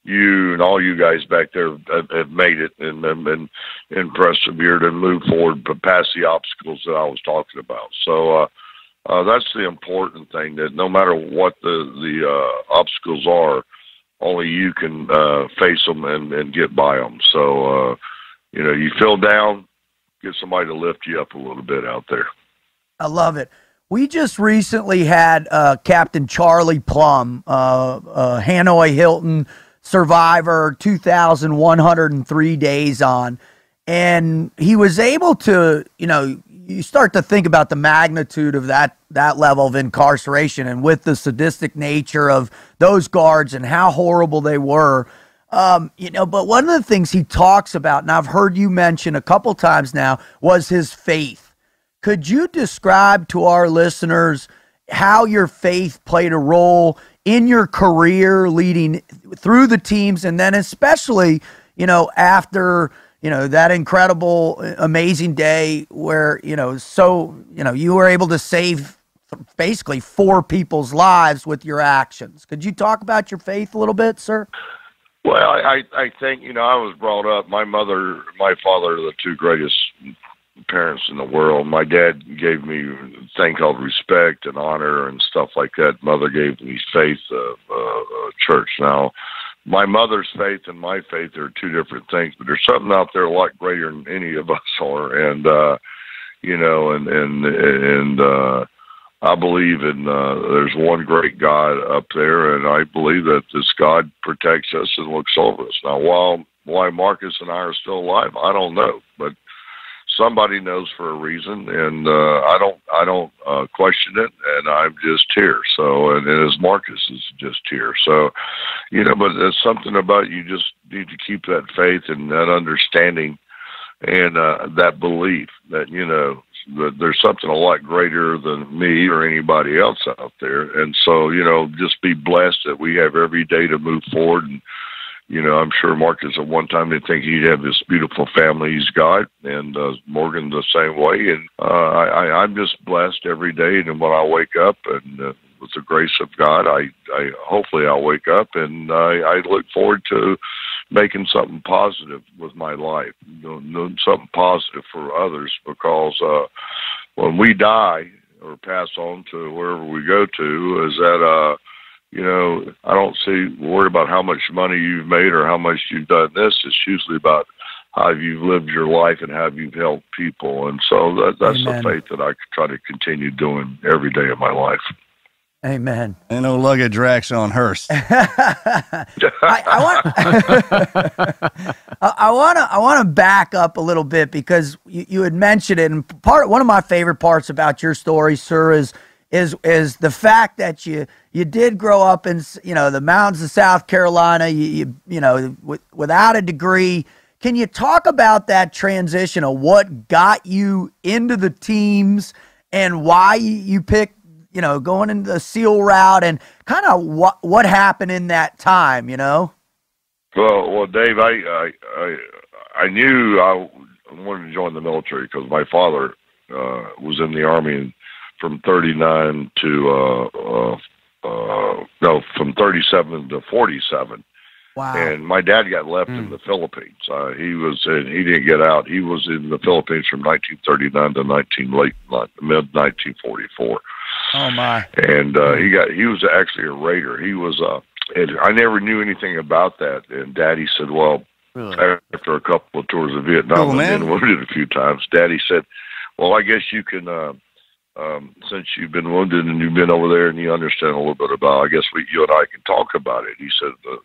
you and all you guys back there have, have made it and and and, persevered and moved forward, but past the obstacles that I was talking about. So. uh uh, that's the important thing. That no matter what the the uh, obstacles are, only you can uh, face them and, and get by them. So, uh, you know, you feel down, get somebody to lift you up a little bit out there. I love it. We just recently had uh, Captain Charlie Plumb, uh, uh, Hanoi Hilton survivor, 2,103 days on. And he was able to, you know, you start to think about the magnitude of that that level of incarceration and with the sadistic nature of those guards and how horrible they were. Um, you know, but one of the things he talks about, and I've heard you mention a couple times now, was his faith. Could you describe to our listeners how your faith played a role in your career leading through the teams and then especially, you know, after, you know, that incredible uh, amazing day where, you know, so, you know, you were able to save basically four people's lives with your actions. Could you talk about your faith a little bit, sir? Well, I I think you know I was brought up. My mother, my father, are the two greatest parents in the world. My dad gave me a thing called respect and honor and stuff like that. Mother gave me faith, of uh, uh, church. Now, my mother's faith and my faith are two different things, but there's something out there a lot greater than any of us <laughs> are, and uh, you know, and and and. uh I believe in uh, there's one great God up there, and I believe that this God protects us and looks over us. Now, while why Marcus and I are still alive, I don't know, but somebody knows for a reason, and uh, I don't I don't uh, question it, and I'm just here. So, and, and as Marcus is just here, so you know, but there's something about you just need to keep that faith and that understanding and uh, that belief that you know that there's something a lot greater than me or anybody else out there, and so you know just be blessed that we have every day to move forward. And you know I'm sure Marcus at one time didn't think he'd have this beautiful family he's got, and uh, Morgan the same way. And uh, I, I I'm just blessed every day, and when I wake up and. Uh, with the grace of God, I, I hopefully I'll wake up and I, I look forward to making something positive with my life, doing, something positive for others. Because uh, when we die or pass on to wherever we go to, is that uh, you know I don't see worried about how much money you've made or how much you've done this. It's usually about how you've lived your life and how you've helped people, and so that, that's Amen. the faith that I try to continue doing every day of my life. Amen. Ain't no luggage racks on hearse. <laughs> I, I want <laughs> I- I want to I want to back up a little bit because you, you had mentioned it, and part one of my favorite parts about your story, sir, is is is the fact that you you did grow up in you know the mountains of South Carolina, you you, you know with, without a degree. Can you talk about that transition of what got you into the teams and why you, picked you know, going into the SEAL route and kind of what what happened in that time, you know? Well, well, Dave, I I I, I knew I wanted to join the military because my father uh, was in the army from '39 to uh, uh, uh, no, from '37 to '47. Wow. And my dad got left in the Philippines. Uh, he was in, he didn't get out. He was in the Philippines from 1939 to 19 late mid 1944 oh my. and uh, he got he was actually a raider. He was uh, and I never knew anything about that. And Daddy said, "Well, Really? after a couple of tours of Vietnam Cool, and wounded a few times. Daddy said, "Well, I guess you can, uh, um, since you've been wounded and you've been over there and you understand a little bit about. I guess we, you and I can talk about it." He said, uh,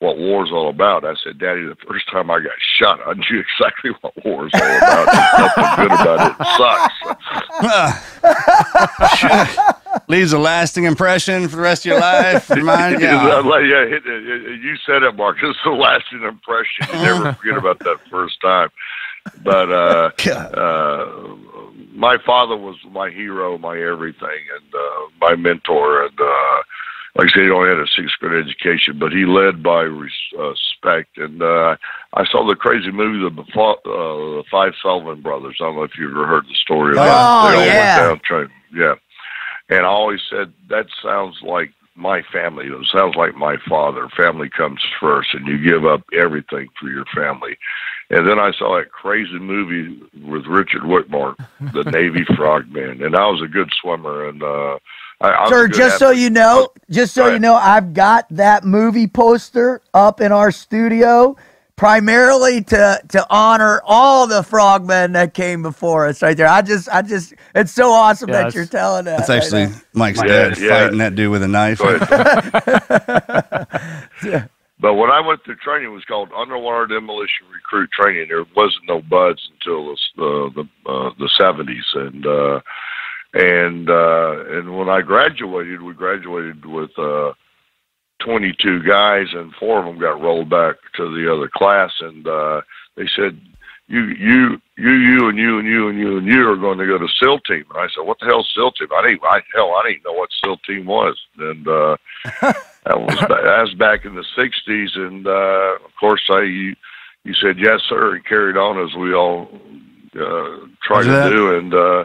"What war's all about?" I said, "Daddy, the first time I got shot, I knew <laughs> exactly what war's all about. There's nothing good about it. It sucks." <laughs> Leaves a lasting impression for the rest of your life. Mine, <laughs> Yeah, yeah. you said it, Mark. It's a lasting impression. You never forget about that first time. But uh, uh, my father was my hero, my everything, and uh, my mentor. And uh, like I said, he only had a sixth grade education, but he led by res- uh, respect. And uh, I saw the crazy movie, the, uh, the Five Sullivan Brothers. I don't know if you've ever heard the story. of Oh, that. They all yeah. went down train. Yeah. And I always said that sounds like my family. It sounds like my father. Family comes first, and you give up everything for your family. And then I saw that crazy movie with Richard Widmark, the <laughs> Navy Frogman, and I was a good swimmer. And uh, I, I was Sir, good just so you know, just so Go you know, I've got that movie poster up in our studio primarily to to honor all the frogmen that came before us right there. I just I just it's so awesome Yeah, that you're telling that. That's actually now. Mike's Yeah, dad yeah. fighting that dude with a knife. <laughs> But when I went through training, it was called underwater demolition recruit training. There wasn't no BUD/S until the uh, the uh, the seventies, and uh, and uh, and when I graduated, we graduated with uh, twenty two guys, and four of them got rolled back to the other class, and uh, they said. You, you, you, you, and you, and you, and you, and you are going to go to SEAL team. And I said, "What the hell, SEAL team? I didn't, I, hell, I didn't know what SEAL team was." And uh, <laughs> that was that was back in the '60s, and uh, of course, I you, you said yes, sir, and carried on as we all uh, that. to do, and uh,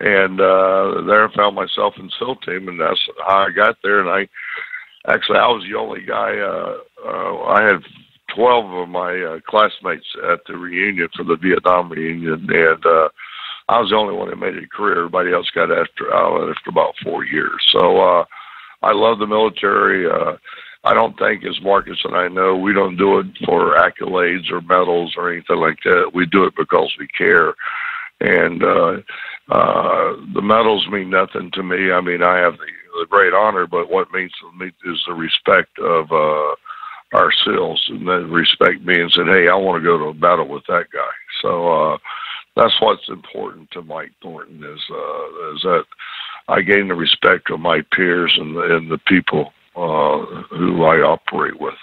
and uh, there I found myself in SEAL team, and that's how I got there. And I actually I was the only guy. Uh, uh, I had twelve of my uh, classmates at the reunion for the Vietnam reunion, and uh, I was the only one that made a career. Everybody else got after out after about four years. So. uh I love the military. Uh, I don't think, as Marcus and I know, we don't do it for accolades or medals or anything like that. We do it because we care. And uh, uh, the medals mean nothing to me. I mean, I have the, the great honor, but what means to me is the respect of uh, our SEALs and then respect and said, hey, I want to go to a battle with that guy. So uh, that's what's important to Mike Thornton is uh, is that I gain the respect of my peers and the, and the people uh, who I operate with.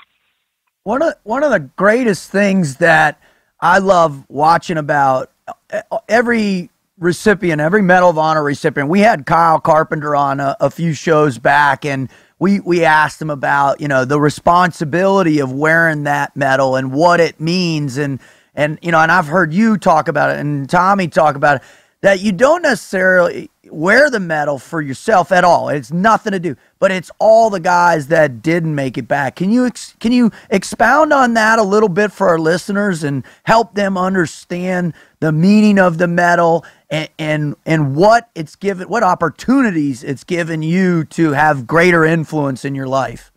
One of one of the greatest things that I love watching about uh, every recipient, every Medal of Honor recipient. We had Kyle Carpenter on a, a few shows back, and we we asked him about you know the responsibility of wearing that medal and what it means, and and you know, and I've heard you talk about it, and Tommy talk about it that you don't necessarily wear the medal for yourself at all. It's nothing to do, but it's all the guys that didn't make it back. Can you ex- can you expound on that a little bit for our listeners and help them understand the meaning of the medal and and, and what it's given, what opportunities it's given you to have greater influence in your life?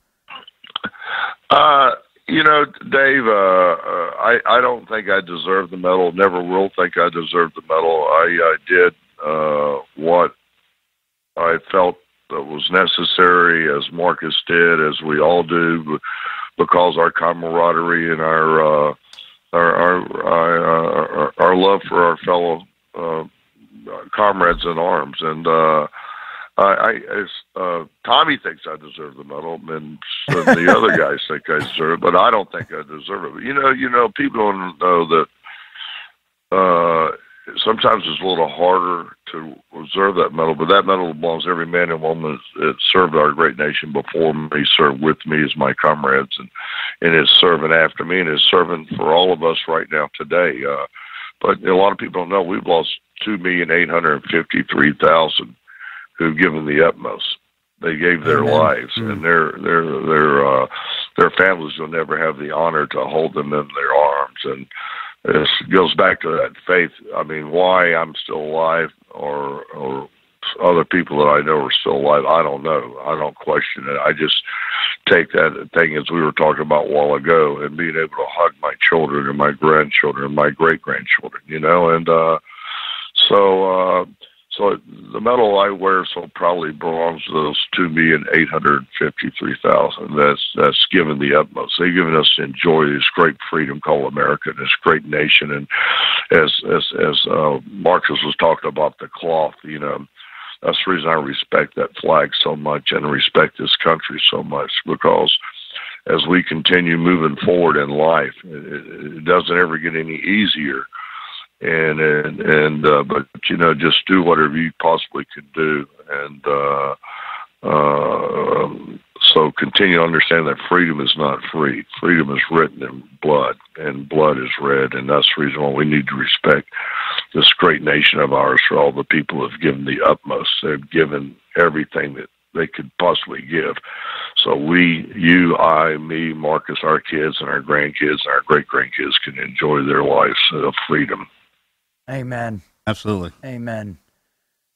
Uh, you know, Dave, uh, uh, I I don't think I deserve the medal. Never will think I deserve the medal. I, I did uh, what I felt that was necessary, as Marcus did, as we all do, because our camaraderie and our uh, our, our our our our love for our fellow uh, comrades in arms and. uh I, I as, uh, Tommy thinks I deserve the medal, and the other <laughs> guys think I deserve it, but I don't think I deserve it. But, you know, you know, people don't know that uh, sometimes it's a little harder to reserve that medal, but that medal belongs to every man and woman that served our great nation before me, served with me as my comrades, and and is serving after me, and is serving for all of us right now today. Uh, but a lot of people don't know we've lost two million eight hundred fifty-three thousand who've given the utmost. They gave their Amen. lives, and their their their uh, their families will never have the honor to hold them in their arms. And this goes back to that faith. I mean, why I'm still alive, or or other people that I know are still alive. I don't know. I don't question it. I just take that thing as we were talking about a while ago and being able to hug my children and my grandchildren and my great grandchildren, you know, and uh, so uh, so the medal I wear so probably belongs to me in eight hundred fifty-three thousand. That's that's given the utmost. They've given us to enjoy this great freedom called America, this great nation. And as as as uh, Marcus was talking about the cloth, you know, that's the reason I respect that flag so much and respect this country so much because as we continue moving forward in life, it, it doesn't ever get any easier and and and uh, but you know just do whatever you possibly can do and uh uh so continue to understand that freedom is not free freedom is written in blood and blood is red and that's the reason why we need to respect this great nation of ours for all the people who have given the utmost they've given everything that they could possibly give. So we, you, I, me, Marcus, our kids, and our grandkids, and our great grandkids can enjoy their lives of freedom. Amen. Absolutely. Amen.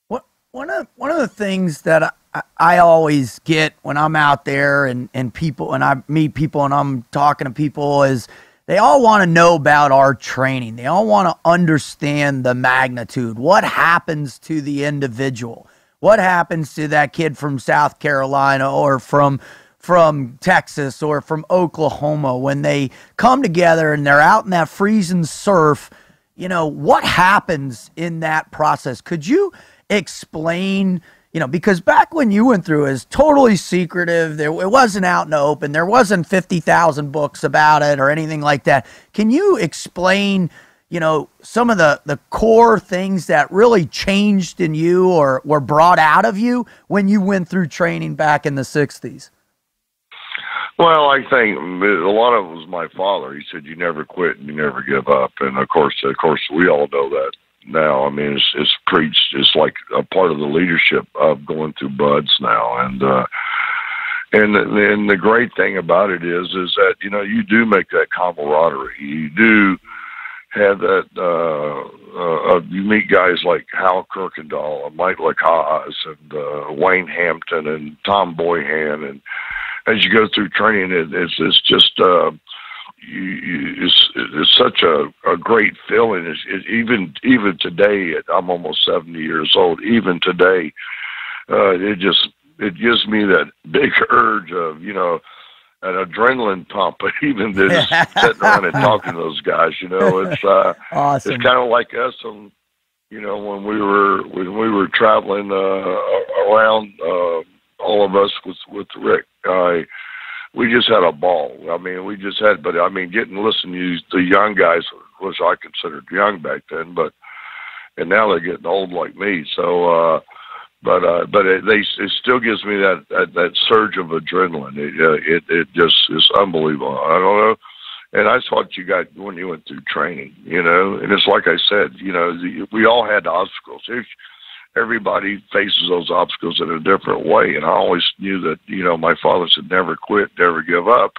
What one of one of the things that I, I always get when I'm out there and and people and I meet people and I'm talking to people is they all want to know about our training. They all want to understand the magnitude. What happens to the individual? What happens to that kid from South Carolina or from from Texas or from Oklahoma when they come together and they're out in that freezing surf? You know, what happens in that process? Could you explain, you know, because back when you went through it was totally secretive. There, it wasn't out in the open. There wasn't 50,000 books about it or anything like that. Can you explain, you know, some of the, the core things that really changed in you or were brought out of you when you went through training back in the 60s? Well, I think a lot of it was my father. He said, "You never quit and you never give up." And of course, of course, we all know that now. I mean, it's, it's preached. It's like a part of the leadership of going through BUD/S now, and uh, and and the great thing about it is, is that you know you do make that camaraderie. You do have that. Uh, uh, you meet guys like Hal Kirkendall and Mike Lacaze and uh, Wayne Hampton and Tom Boyhan and as you go through training, it, it's it's just uh, you, you, it's it's such a, a great feeling. It's, it, even even today, I'm almost seventy years old. Even today, uh, it just it gives me that big <laughs> urge of you know an adrenaline pump. But <laughs> even just sitting around and talking to those guys, you know, it's uh, awesome. It's kind of like us on you know when we were when we were traveling uh, around. Uh, all of us with with Rick. I we just had a ball. I mean, we just had, but I mean, getting to listen to the young guys, which I considered young back then, but and now they're getting old like me. So, uh, but uh, but it, they it still gives me that that, that surge of adrenaline. It, uh, it it just is unbelievable. I don't know. And that's what you got when you went through training, you know. And it's like I said, you know, the, we all had obstacles. Everybody faces those obstacles in a different way. And I always knew that, you know, my father said never quit, never give up.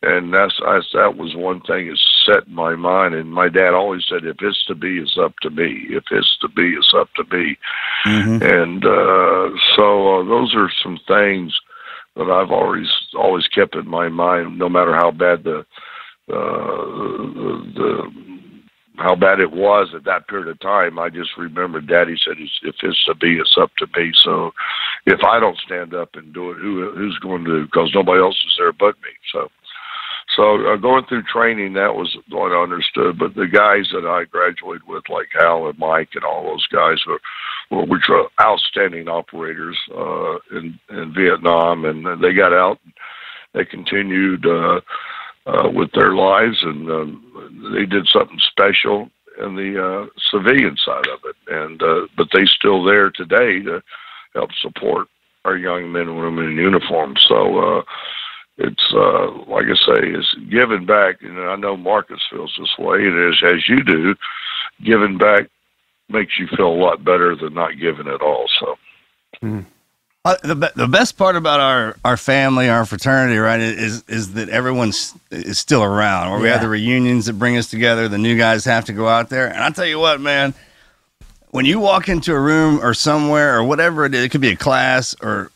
And that's I, that was one thing that set in my mind. And my dad always said, "If it's to be, it's up to me. If it's to be, it's up to me." Mm-hmm. And uh, so uh, those are some things that I've always always kept in my mind, no matter how bad the uh, the, the how bad it was at that period of time. I just remember Daddy said, "If it's to be, it's up to me." So, if I don't stand up and do it, who who's going to? Because nobody else is there but me. So, so uh, going through training, that was what I understood. But the guys that I graduated with, like Hal and Mike and all those guys, were, were were outstanding operators uh, in in Vietnam, and they got out. They continued. Uh, uh, with their lives, and um, they did something special in the uh, civilian side of it. And uh, but they still there today to help support our young men and women in uniform. So uh, it's uh, like I say, it's giving back. And I know Marcus feels this way. It is as you do. Giving back makes you feel a lot better than not giving at all. So. Mm. Uh, the the best part about our our family, our fraternity, right, is is that everyone's is still around. Or we yeah. have the reunions that bring us together. The new guys have to go out there, and I tell you what, man, when you walk into a room or somewhere or whatever it is, it could be a class or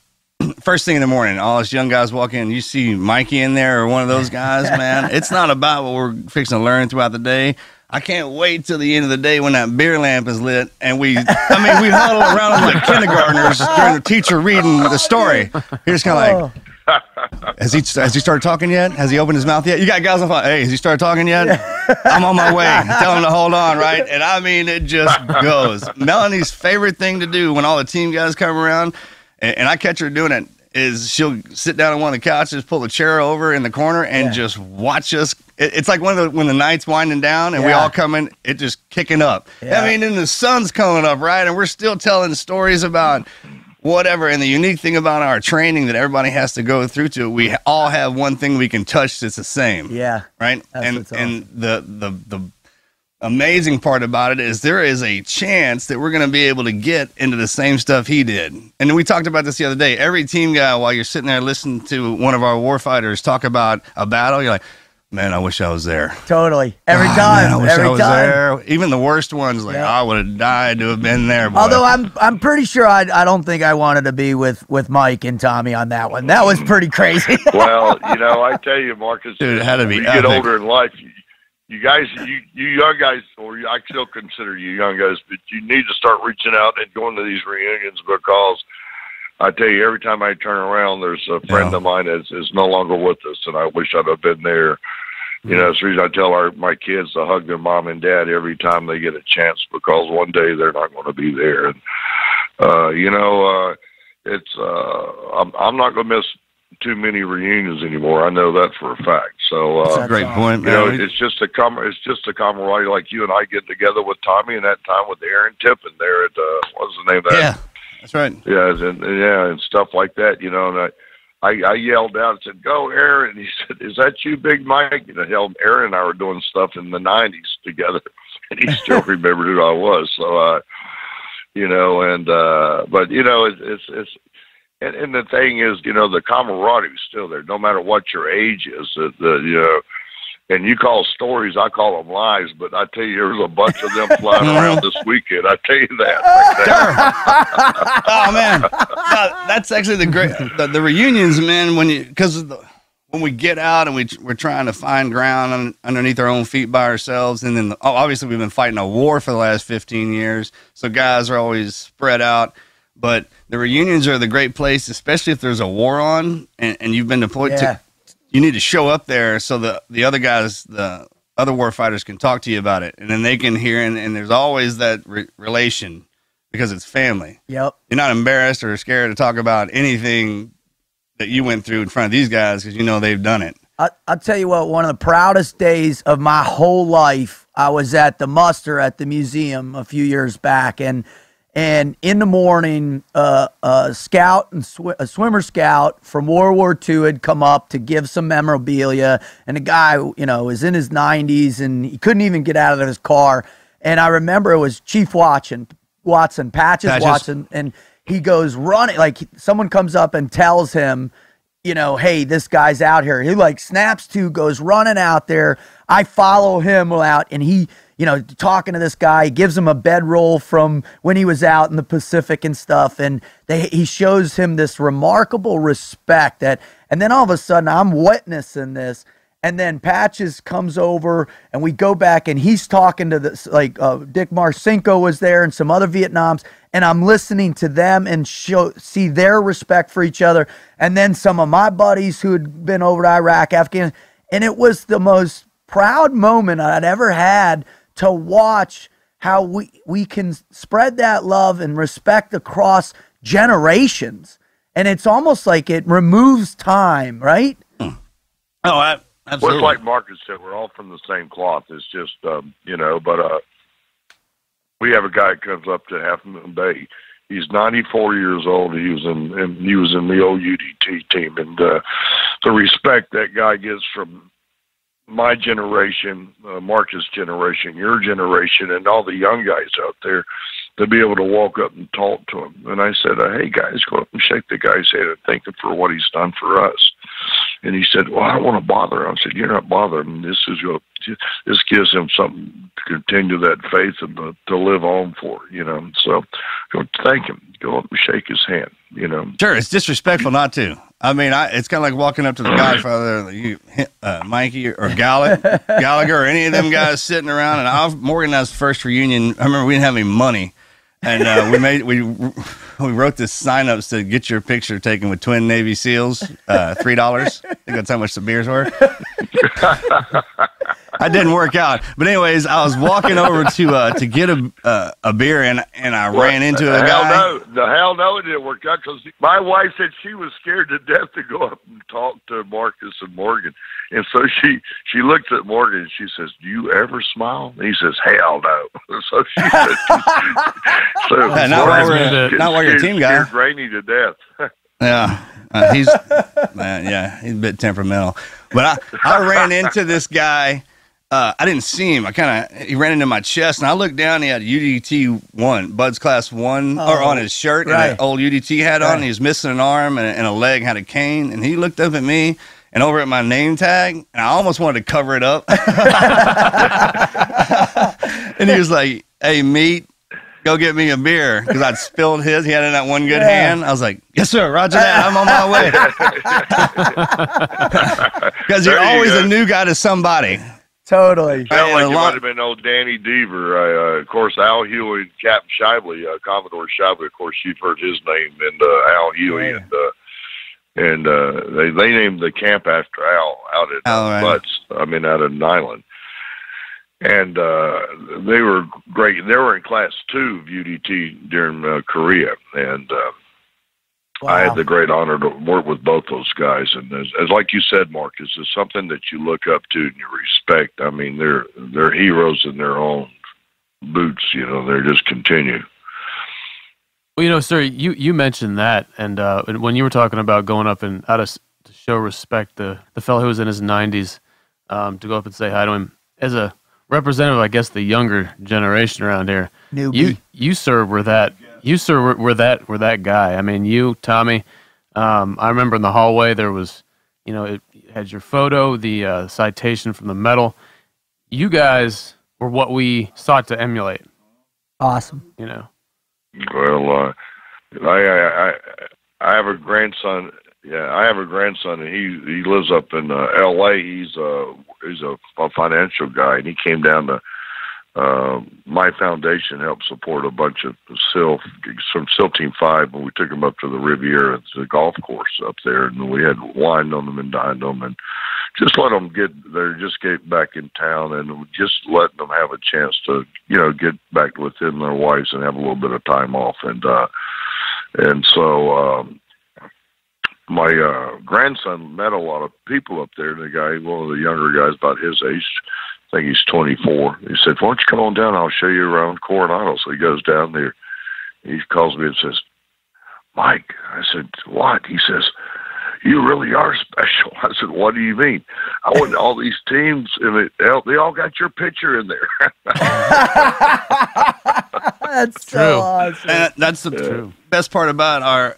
<clears throat> first thing in the morning, all us young guys walk in. You see Mikey in there or one of those <laughs> guys, man. It's not about what we're fixing to learn throughout the day. I can't wait till the end of the day when that beer lamp is lit and we, I mean, we huddle around like kindergartners during the teacher reading the story. You're just kind of like, <laughs> has he has he started talking yet? Has he opened his mouth yet? You got guys on phone. Hey, has he started talking yet? I'm on my way. <laughs> Tell him to hold on, right? And I mean, it just goes. Melanie's favorite thing to do when all the team guys come around, and, and I catch her doing it, is she'll sit down on one of the couches, pull a chair over in the corner, and Yeah. just watch us. It, it's like one of the when the night's winding down and we all come in, it just kicking up. Yeah. I mean, and the sun's coming up, right? And we're still telling stories about whatever. And the unique thing about our training that everybody has to go through to, we all have one thing we can touch that's the same Yeah. right? That's and what's and the the the amazing part about it is there is a chance that we're going to be able to get into the same stuff he did. And we talked about this the other day. Every team guy, while you're sitting there listening to one of our warfighters talk about a battle, you're like, man, I wish I was there. Totally. Every Ah, time. man, I wish every I was time. there. Even the worst ones, like Yeah. I would have died to have been there. Boy. Although I'm I'm pretty sure I I don't think I wanted to be with with Mike and Tommy on that one. That was pretty crazy. <laughs> well, you know, I tell you, Marcus, Dude, it had to be when you get older in life, you, you guys, you you young guys, or I still consider you young guys, but you need to start reaching out and going to these reunions because I tell you, every time I turn around, there's a friend Yeah. of mine is is no longer with us, and I wish I'd have been there. You know, it's the reason I tell our my kids to hug their mom and dad every time they get a chance because one day they're not going to be there. And uh, you know, uh, it's uh, I'm I'm not going to miss too many reunions anymore. I know that for a fact. So uh, That's a great awesome. point, you know, man. it's just a com- it's just a camaraderie like you and I get together with Tommy and that time with Aaron Tippin there at uh, what's the name of that? yeah, that's right. Yeah, and yeah, and stuff like that, you know. And I, I, I yelled out and said, "Go, Aaron!" He <laughs> said, "Is that you, Big Mike?" You know, hell, Aaron and I were doing stuff in the '90s together, <laughs> and he still <laughs> remembered who I was. So, uh, you know, and uh, but you know, it's it's, it's and, and the thing is, you know, the camaraderie is still there, no matter what your age is. The, the you know. And you call stories, I call them lies. But I tell you, there's a bunch of them flying <laughs> around this weekend. I tell you that. <laughs> oh man, No, that's actually the great the, the reunions, man. When you because when we get out and we we're trying to find ground un, underneath our own feet by ourselves, and then oh, obviously we've been fighting a war for the last fifteen years, so guys are always spread out. But the reunions are the great place, especially if there's a war on and, and you've been deployed Yeah. to. You need to show up there so the the other guys, the other war fighters, can talk to you about it, and then they can hear. And, and there's always that re- relation because it's family yep. you're not embarrassed or scared to talk about anything that you went through in front of these guys because you know they've done it. I, I'll tell you what, one of the proudest days of my whole life, I was at the muster at the museum a few years back, and and in the morning, uh, a scout and sw- a swimmer scout from World War II had come up to give some memorabilia, and the guy, you know, was in his 90s and he couldn't even get out of his car. And I remember it was Chief Watson, Watson, Patches, Patches. Watson, and he goes running like someone comes up and tells him you know, hey, this guy's out here. He like snaps to, goes running out there. I follow him out, and he, you know, talking to this guy, he gives him a bedroll from when he was out in the Pacific and stuff, and they he shows him this remarkable respect that, and then all of a sudden I'm witnessing this. And then Patches comes over, and we go back, and he's talking to this like uh, Dick Marcinko was there, and some other Vietnams, and I'm listening to them and show see their respect for each other, and then some of my buddies who had been over to Iraq, Afghanistan, and it was the most proud moment I'd ever had to watch how we we can spread that love and respect across generations, and it's almost like it removes time, right? Oh, I, Well, absolutely. it's like Marcus said, we're all from the same cloth. It's just, um, you know, but uh, we have a guy that comes up to Half Moon Bay. He's 94 years old. He was in, and he was in the old UDT team, and uh, the respect that guy gets from my generation, uh, Marcus' generation, your generation, and all the young guys out there to be able to walk up and talk to him. And I said, "Hey guys, go up and shake the guy's hand and thank him for what he's done for us." And he said, "Well, I don't want to bother." him. I said, "You're not bothering. This is your this gives him something to continue that faith and to, to live on for. You know, so go thank him. Go up and shake his hand. You know, Sure, it's disrespectful not to. I mean, I, it's kind of like walking up to the Godfather, you, uh, Mikey or Gallagher, <laughs> Gallagher, or any of them guys sitting around. And I, Morgan and I's first reunion. I remember we didn't have any money, and uh, we made we <laughs> we wrote this sign ups to get your picture taken with twin Navy SEALs, uh, three dollars. I <laughs> think that's how much the beers were. <laughs> I didn't work out, but anyways, I was walking over to uh, to get a uh, a beer, and and I ran into a hell guy. no, the hell no, it didn't work out because my wife said she was scared to death to go up and talk to Marcus and Morgan, and so she she looks at Morgan and she says, "Do you ever smile?" And he says, "Hell no." <laughs> so she said, <laughs> "So Yeah, not while we're- not while you're team guy. scared Rainey to death." <laughs> Yeah, uh, he's man, yeah, he's a bit temperamental. But I, I ran into this guy. Uh, I didn't see him. I kind of he ran into my chest, and I looked down. He had UDT one, BUD/S Class one, or Oh, on his shirt, right. and an old UDT hat on. Right. And he was missing an arm and, and a leg, had a cane, and he looked up at me and over at my name tag, and I almost wanted to cover it up. <laughs> and he was like, "Hey, meat." Go get me a beer because I'd spilled his. He had it in that one good Yeah. hand. I was like, "Yes, sir. Roger that. I'm on my way." <laughs> <laughs> Because you're There you always a new guy to somebody. Totally. Sound And like it lot- might have been old Danny Deaver. Uh, uh, of course, Al Huey and Captain Shively, uh, Commodore Shively. Of course, you've heard his name, and uh, Al Huey, Yeah. and uh, and uh, they they named the camp after Al out at Al, right. Butts. I mean, out in Island. And uh, they were great. They were in class two of UDT during uh, Korea, and uh, I had the great honor to work with both those guys, and as, as like you said, Marcus, it's something that you look up to and you respect. I mean, they're they're heroes in their own boots. You know, they're just continue. Well, you know, sir, you, you mentioned that, and uh, when you were talking about going up and out of to show respect, the the fellow who was in his nineties, um, to go up and say hi to him as a representative, I guess the younger generation around here. Newbie. You you sir were that you sir were, were that were that guy. I mean, you Tommy. Um, I remember in the hallway there was, you know, it had your photo, the uh, citation from the medal. You guys were what we sought to emulate. Awesome. You know. Well, uh, I, I I I have a grandson. Yeah, I have a grandson, and he he lives up in uh, L.A. He's uh he's a, a financial guy, and he came down to uh, my foundation helped support a bunch of SEAL from SEAL Team Five, and we took them up to the Riviera, the golf course up there, and we had wine on them and dined them, and just let them get there, just get back in town, and just letting them have a chance to, you know, get back within their wives and have a little bit of time off, and uh, and so um, my uh, grandson met a lot of people up there. The guy, one of the younger guys, about his age, I think he's 24. He said, "Why don't you come on down? I'll show you around Coronado." So he goes down there. He calls me and says, "Mike," I said, "What?" He says, "You really are special." <laughs> I said, "What do you mean?" I went to all these teams, and it, they all- they all got your picture in there. <laughs> That's True. awesome. And that's the True. best part about our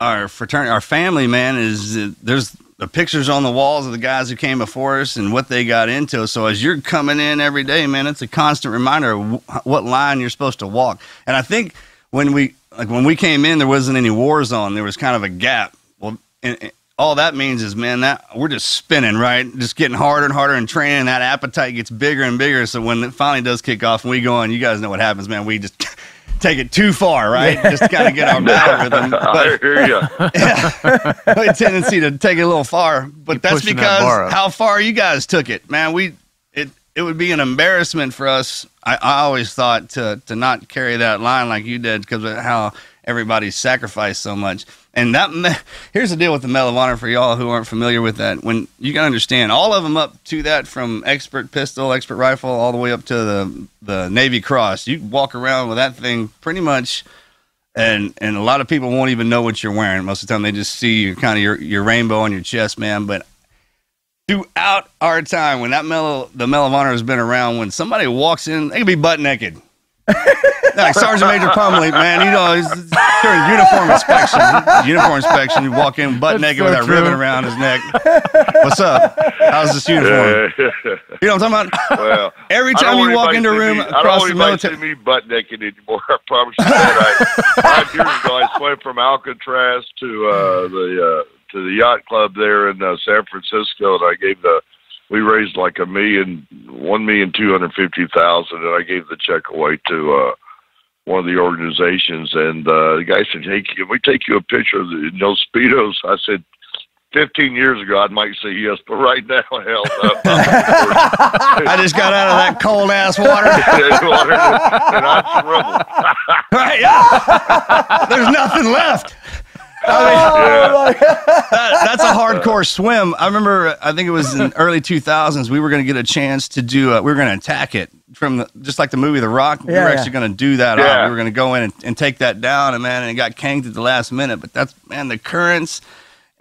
our fraternity, our family, man, is that there's the pictures on the walls of the guys who came before us and what they got into. So as you're coming in every day, man, it's a constant reminder of what line you're supposed to walk. And I think when we like when we came in, there wasn't any war zone. There was kind of a gap. Well, and, and all that means is, man, that we're just spinning, right? Just getting harder and harder in training. That appetite gets bigger and bigger. So when it finally does kick off and we go on, you guys know what happens, man. We just <laughs> take it too far, right? Just to kind of get our battle rhythm. <laughs> I But hear you. <laughs> yeah, <laughs> a tendency to take it a little far, but Keep that's pushing that because how far you guys took it, man. We it it would be an embarrassment for us. I, I always thought to to not carry that line like you did because of how everybody sacrificed so much. And that here's the deal with the Medal of Honor for y'all who aren't familiar with that. When you can understand all of them up to that, from expert pistol, expert rifle, all the way up to the the Navy Cross. You walk around with that thing pretty much and and a lot of people won't even know what you're wearing. Most of the time, they just see your kind of your, your rainbow on your chest, man. But throughout our time, when that medal, the Medal of Honor has been around, when somebody walks in, they can be butt naked. Like Sergeant Major Pumley, man. You know, he's during uniform inspection. Uniform inspection, you walk in butt That's naked so with that true. ribbon around his neck. What's up? How's this uniform? You know what I'm talking about? well, Every time you walk want into a anybody room see me- I across don't the want anybody military. see me butt naked anymore. <laughs> I promise you that. I, five years ago, I swam from Alcatraz to uh, the uh, to the yacht club there in uh, San Francisco, and I gave the we raised like a million, one million two hundred fifty thousand, and I gave the check away to uh, one of the organizations. And uh, the guy said, "Hey, can we take you a picture of the, in those speedos?" I said. 15 years ago, I might say yes, but right now, hell no. <laughs> I just got out of that cold ass water. <laughs> and I shriveled. <laughs> Right? Yeah. There's nothing left. Oh, my God. That, that's a hardcore swim. I remember, I think it was in <laughs> early 2000s, we were going to get a chance to do, uh, we were going to attack it from the, just like the movie The Rock. we were yeah. actually going to do that. Yeah. We were going to go in and, and take that down, and man, and it got canked at the last minute. But that's, man, the currents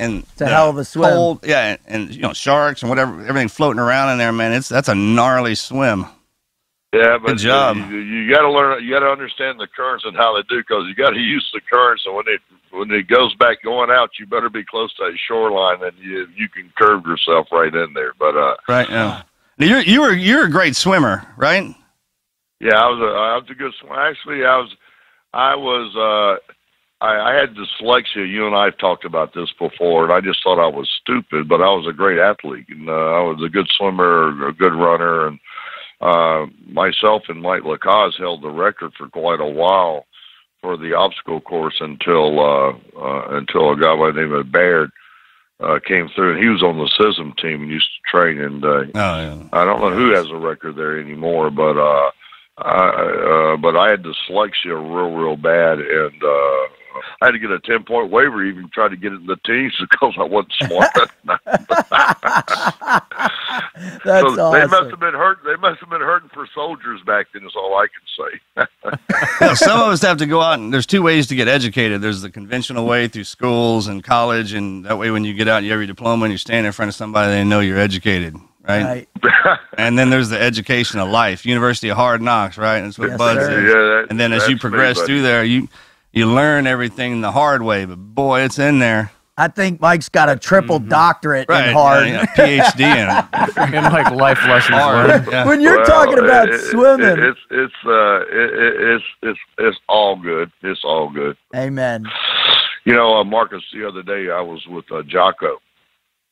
and it's a the hell of a swim. cold- yeah, and, and, you know, sharks and whatever, everything floating around in there, man. It's That's a gnarly swim. Yeah, but Good job. You, you got to learn. You got to understand the currents and how they do, because you got to use the currents. And when it when it goes back going out, you better be close to a shoreline, and you you can curve yourself right in there. But uh, Right. Yeah. Now, you're, you were, you're a great swimmer, right? yeah, I was a I was a good swimmer. Actually, I was I was uh, I, I had dyslexia. You and I have talked about this before, and I just thought I was stupid, but I was a great athlete, and uh, I was a good swimmer, a good runner, and uh, myself and Mike Lacaze held the record for quite a while for the obstacle course until uh, uh, until a guy by the name of Baird uh, came through, and he was on the CISM team and used to train. And uh, Oh, yeah. I don't know who has a record there anymore, but uh, I, uh, but I had dyslexia real, real bad, and uh, I had to get a ten point waiver. Even tried to get it in the teens <laughs> because I wasn't smart. <laughs> That's so they must have been hurt. They must have been hurting for soldiers back then. Is all I can say. <laughs> Yeah, some of us have to go out and there's two ways to get educated. There's the conventional way through schools and college, and that way when you get out, you have your diploma and you stand in front of somebody, they know you're educated, right? Right. And then there's the education of life, University of Hard Knocks, right? That's what Yes, Bud sir. yeah, that, And then as you progress buddy. through there, you you learn everything the hard way. But boy, it's in there, I think Mike's got a triple doctorate right? in hard. Yeah, yeah, PhD in it. <laughs> And like life lessons Hard. learned. Yeah. When you're Well, talking about it- it- swimming, it's it's uh, it, it, it's it's it's all good. It's all good. amen. You know, uh, Marcus, the other day I was with uh, Jocko.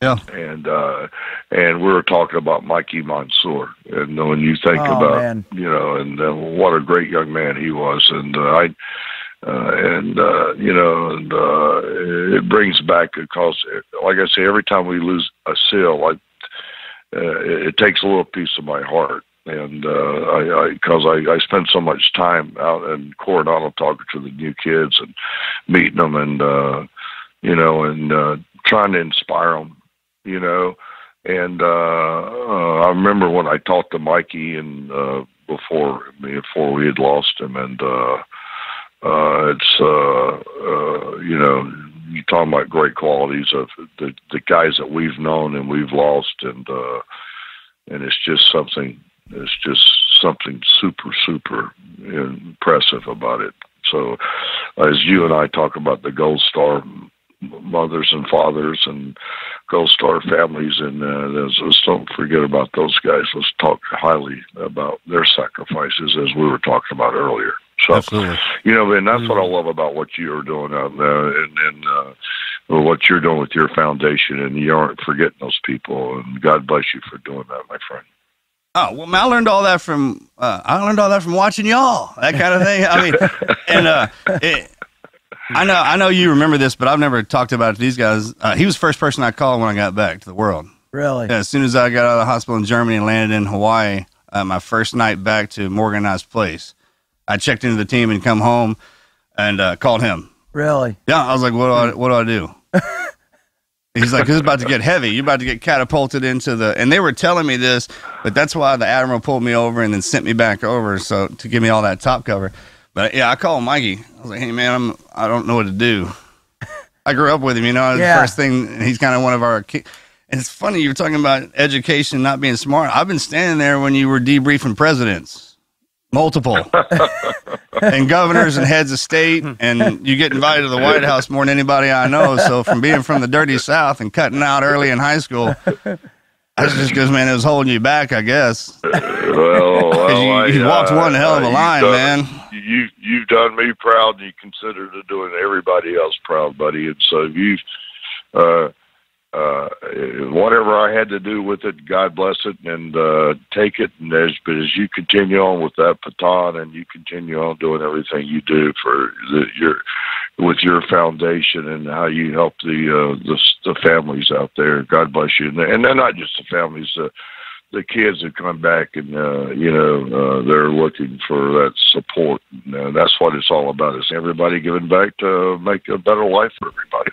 Yeah. And uh, and we were talking about Mikey Monsoor, and when you think Oh, about man. you know, and uh, what a great young man he was, and uh, I. Uh, and uh, you know, and uh, it brings back because, like I say, every time we lose a seal, like uh, it, it takes a little piece of my heart. And uh, I, because I, I, spend so much time out in Coronado talking to the new kids and meeting them, and uh, you know, and uh, trying to inspire them, you know. And uh, uh, I remember when I talked to Mikey and uh, before before we had lost him, and uh, uh, it's uh, uh, you know you talking about great qualities of the the guys that we've known and we've lost, and uh, and it's just something it's just something super super impressive about it. So as you and I talk about the Gold Star mothers and fathers and Gold Star families, and uh, let's, let's don't forget about those guys. Let's talk highly about their sacrifices, as we were talking about earlier. So, Absolutely. you know, and that's what I love about what you're doing out there, and, and uh, what you're doing with your foundation, and you aren't forgetting those people. And God bless you for doing that, my friend. Oh well, I learned all that from uh, I learned all that from watching y'all, that kind of thing. I mean, <laughs> and uh, it, I know I know you remember this, but I've never talked about it to these guys. Uh, he was the first person I called when I got back to the world. Really? Yeah, as soon as I got out of the hospital in Germany and landed in Hawaii, uh, my first night back to Morganized place, I checked into the team and come home and uh, called him. Really? Yeah, I was like, what do I, what do I do? <laughs> He's like, it's about to get heavy. You're about to get catapulted into the. And they were telling me this, but that's why the admiral pulled me over and then sent me back over, so to give me all that top cover. But yeah, I called Mikey. I was like, hey man, I'm I don't know what to do. I grew up with him, you know. Yeah. The first thing, and he's kind of one of our. ki- And it's funny you're talking about education not being smart. I've been standing there when you were debriefing presidents. Multiple, <laughs> and governors and heads of state, and you get invited to the White House more than anybody I know. So from being from the dirty South and cutting out early in high school, that's just because man, it was holding you back, I guess. Well, <laughs> well you, you I- walked one hell of a line, you've man. You you've done me proud, and you consider to doing everybody else proud, buddy. And so you, uh, uh, whatever I had to do with it, God bless it, and uh, take it. And as but as you continue on with that baton, and you continue on doing everything you do for the, your with your foundation and how you help the uh, the, the families out there. God bless you, and they're, not just the families. Uh, the kids that come back and uh, you know uh, they're looking for that support. And, uh, that's what it's all about. Is everybody giving back to make a better life for everybody.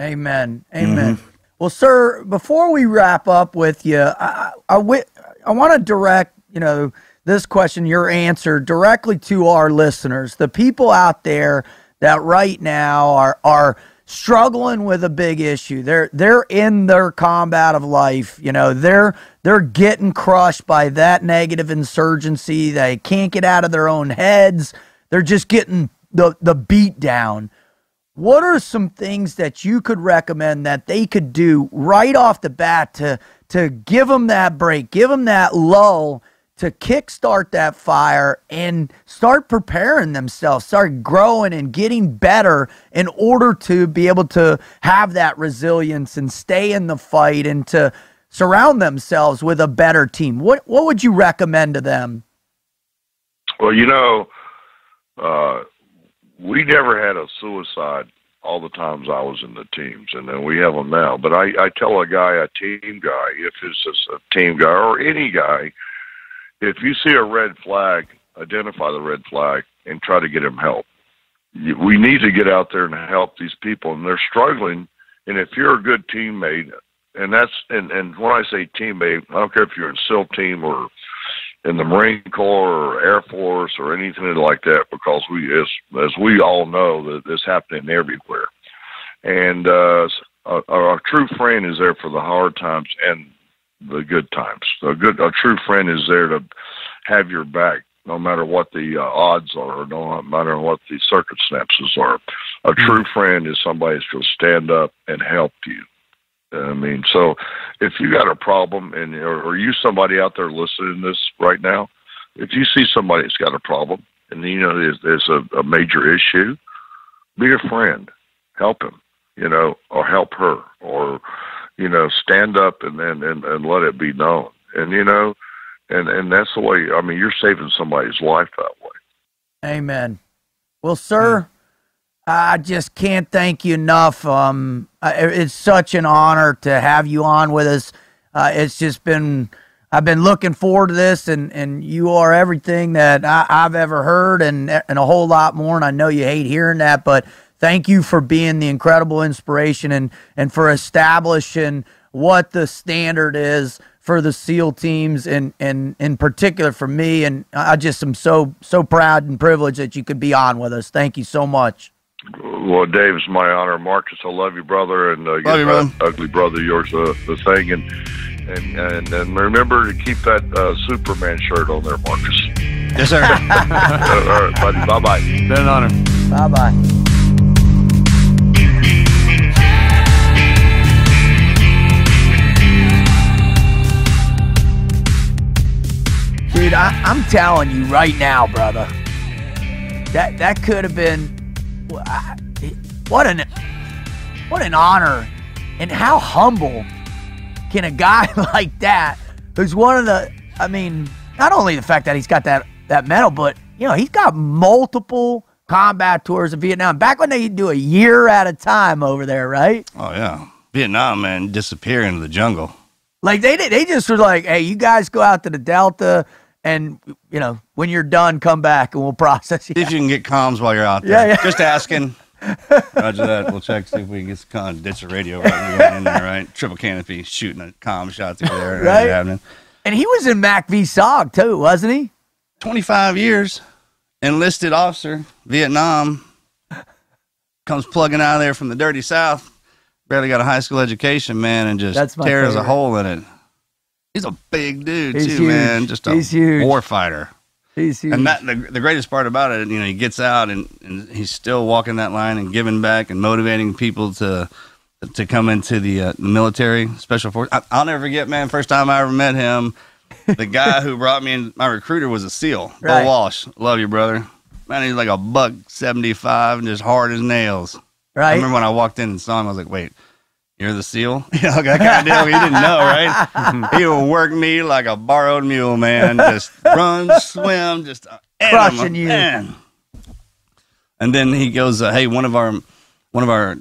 Amen. Mm-hmm. Amen. Well, sir, before we wrap up with you, I, I, want to direct, you know, this question, your answer directly to our listeners, the people out there that right now are are struggling with a big issue. They're they're in their combat of life. You know, they're they're getting crushed by that negative insurgency. They can't get out of their own heads. They're just getting the the beat down. What are some things that you could recommend that they could do right off the bat to to give them that break, give them that lull to kickstart that fire and start preparing themselves, start growing and getting better in order to be able to have that resilience and stay in the fight and to surround themselves with a better team. What what would you recommend to them? Well, you know, uh, we never had a suicide all the times I was in the teams, and then we have them now. But I, I tell a guy, a team guy, if it's a team guy or any guy, if you see a red flag, identify the red flag and try to get him help. We need to get out there and help these people, and they're struggling. And if you're a good teammate, and that's and and when I say teammate, I don't care if you're in SEAL team or in the Marine Corps or Air Force or anything like that, because we, as as we all know, that it's happening everywhere. And uh, a, a true friend is there for the hard times and the good times. A good, a true friend is there to have your back, no matter what the uh, odds are, or no matter what the circumstances are. A true friend is somebody that's going to stand up and help you. I mean, so if you got a problem and or, or you somebody out there listening to this right now, if you see somebody that's got a problem and you know there's, there's a, a major issue, be a friend, help him, you know, or help her, or you know, stand up and and and, and let it be known, and you know, and and that's the way. I mean, you're saving somebody's life that way. Amen. Well, sir, hmm. I just can't thank you enough. Um, it's such an honor to have you on with us. Uh, it's just been, I've been looking forward to this, and, and you are everything that I, I've ever heard, and and a whole lot more. And I know you hate hearing that, but thank you for being the incredible inspiration and and for establishing what the standard is for the SEAL teams and and in particular for me. And I just am so so proud and privileged that you could be on with us. Thank you so much. Well, Dave, it's my honor. Marcus, I love you, brother, and uh, Love you, that brother. ugly brother yours uh, the thing, and and and and remember to keep that uh, Superman shirt on there, Marcus. Yes, sir. <laughs> All right, buddy. Bye bye. Been an honor. Bye bye. Dude, I, I'm telling you right now, brother. That that could have been wha- I- what an what an honor, and how humble can a guy <laughs> like that, who's one of the, I mean, not only the fact that he's got that that medal, but you know he's got multiple combat tours of Vietnam. Back when they do a year at a time over there, right? oh yeah, Vietnam man disappear into the jungle. Like they did, they just were like, "Hey, you guys go out to the Delta, and you know when you're done, come back and we'll <laughs> process you." See if you can get comms while you're out there. Yeah, yeah. Just asking. <laughs> Roger that. We'll check see if we can get some kind of ditch the radio right in there, right? Triple canopy shooting a comm shot through there. Right. Happening. And he was in MACV-SOG too, wasn't he? 25 years, enlisted officer, Vietnam, comes plugging out of there from the dirty South, barely got a high school education, man, and just tears a hole in it. He's a big dude, He's too, huge. man. Just a He's huge. war fighter. He's huge. And that the, the greatest part about it, you know, he gets out and, and he's still walking that line and giving back and motivating people to to come into the, uh, the military special force. I, I'll never forget, man. First time I ever met him, the <laughs> guy who brought me in, my recruiter was a SEAL, Right. Bo Walsh. Love you, brother. Man, he's like a buck seventy five and just hard as nails. Right. I remember when I walked in and saw him, I was like, wait. You're the SEAL? You know, that kind of deal. He didn't know, right? <laughs> he will work me like a borrowed mule, man. Just run, swim, just uh, Crushing you. man. And then he goes, uh, "Hey, one of our one of our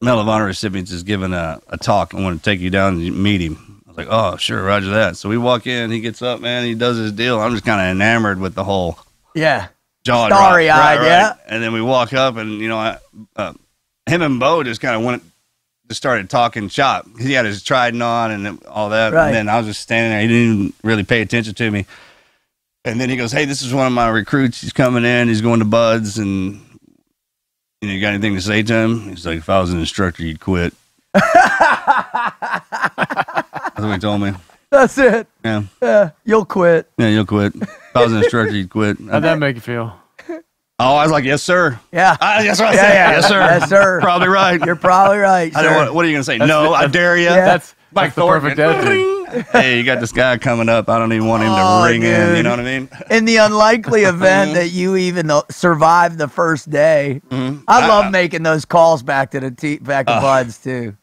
Medal of Honor recipients is giving a, a talk. I want to take you down and meet him." I was like, "Oh, sure, Roger that." So we walk in. He gets up, man. He does his deal. I'm just kind of enamored with the whole yeah. jaw drop. Starry-eyed, yeah. And then we walk up, and you know, I, uh, him and Bo just kind of went, just started talking shop. He had his trident on and all that. Right. And then I was just standing there. He didn't even really pay attention to me. And then he goes, "Hey, this is one of my recruits. He's coming in. He's going to BUD/S, and you know, you got anything to say to him?" He's like, "If I was an instructor, you'd quit." That's what he told me. That's it. Yeah, Yeah, you'll quit. yeah, you'll quit. If I was an instructor, you'd quit. How'd that make you feel? Oh, I was like, "Yes, sir." Yeah. Ah, that's what I Yeah, said. yeah. Yes, sir. Yes, sir. <laughs> Probably right. You're probably right. I don't sir. want, what are you going to say? That's no, the- I dare you. Yeah. That's Mike that's the perfect Thornton. attitude. hey, you got this guy coming up. I don't even want him to Oh, ring in. You know what I mean? in the unlikely <laughs> event that you even uh, survive the first day. I love making those calls back to the te- back to BUD/S too.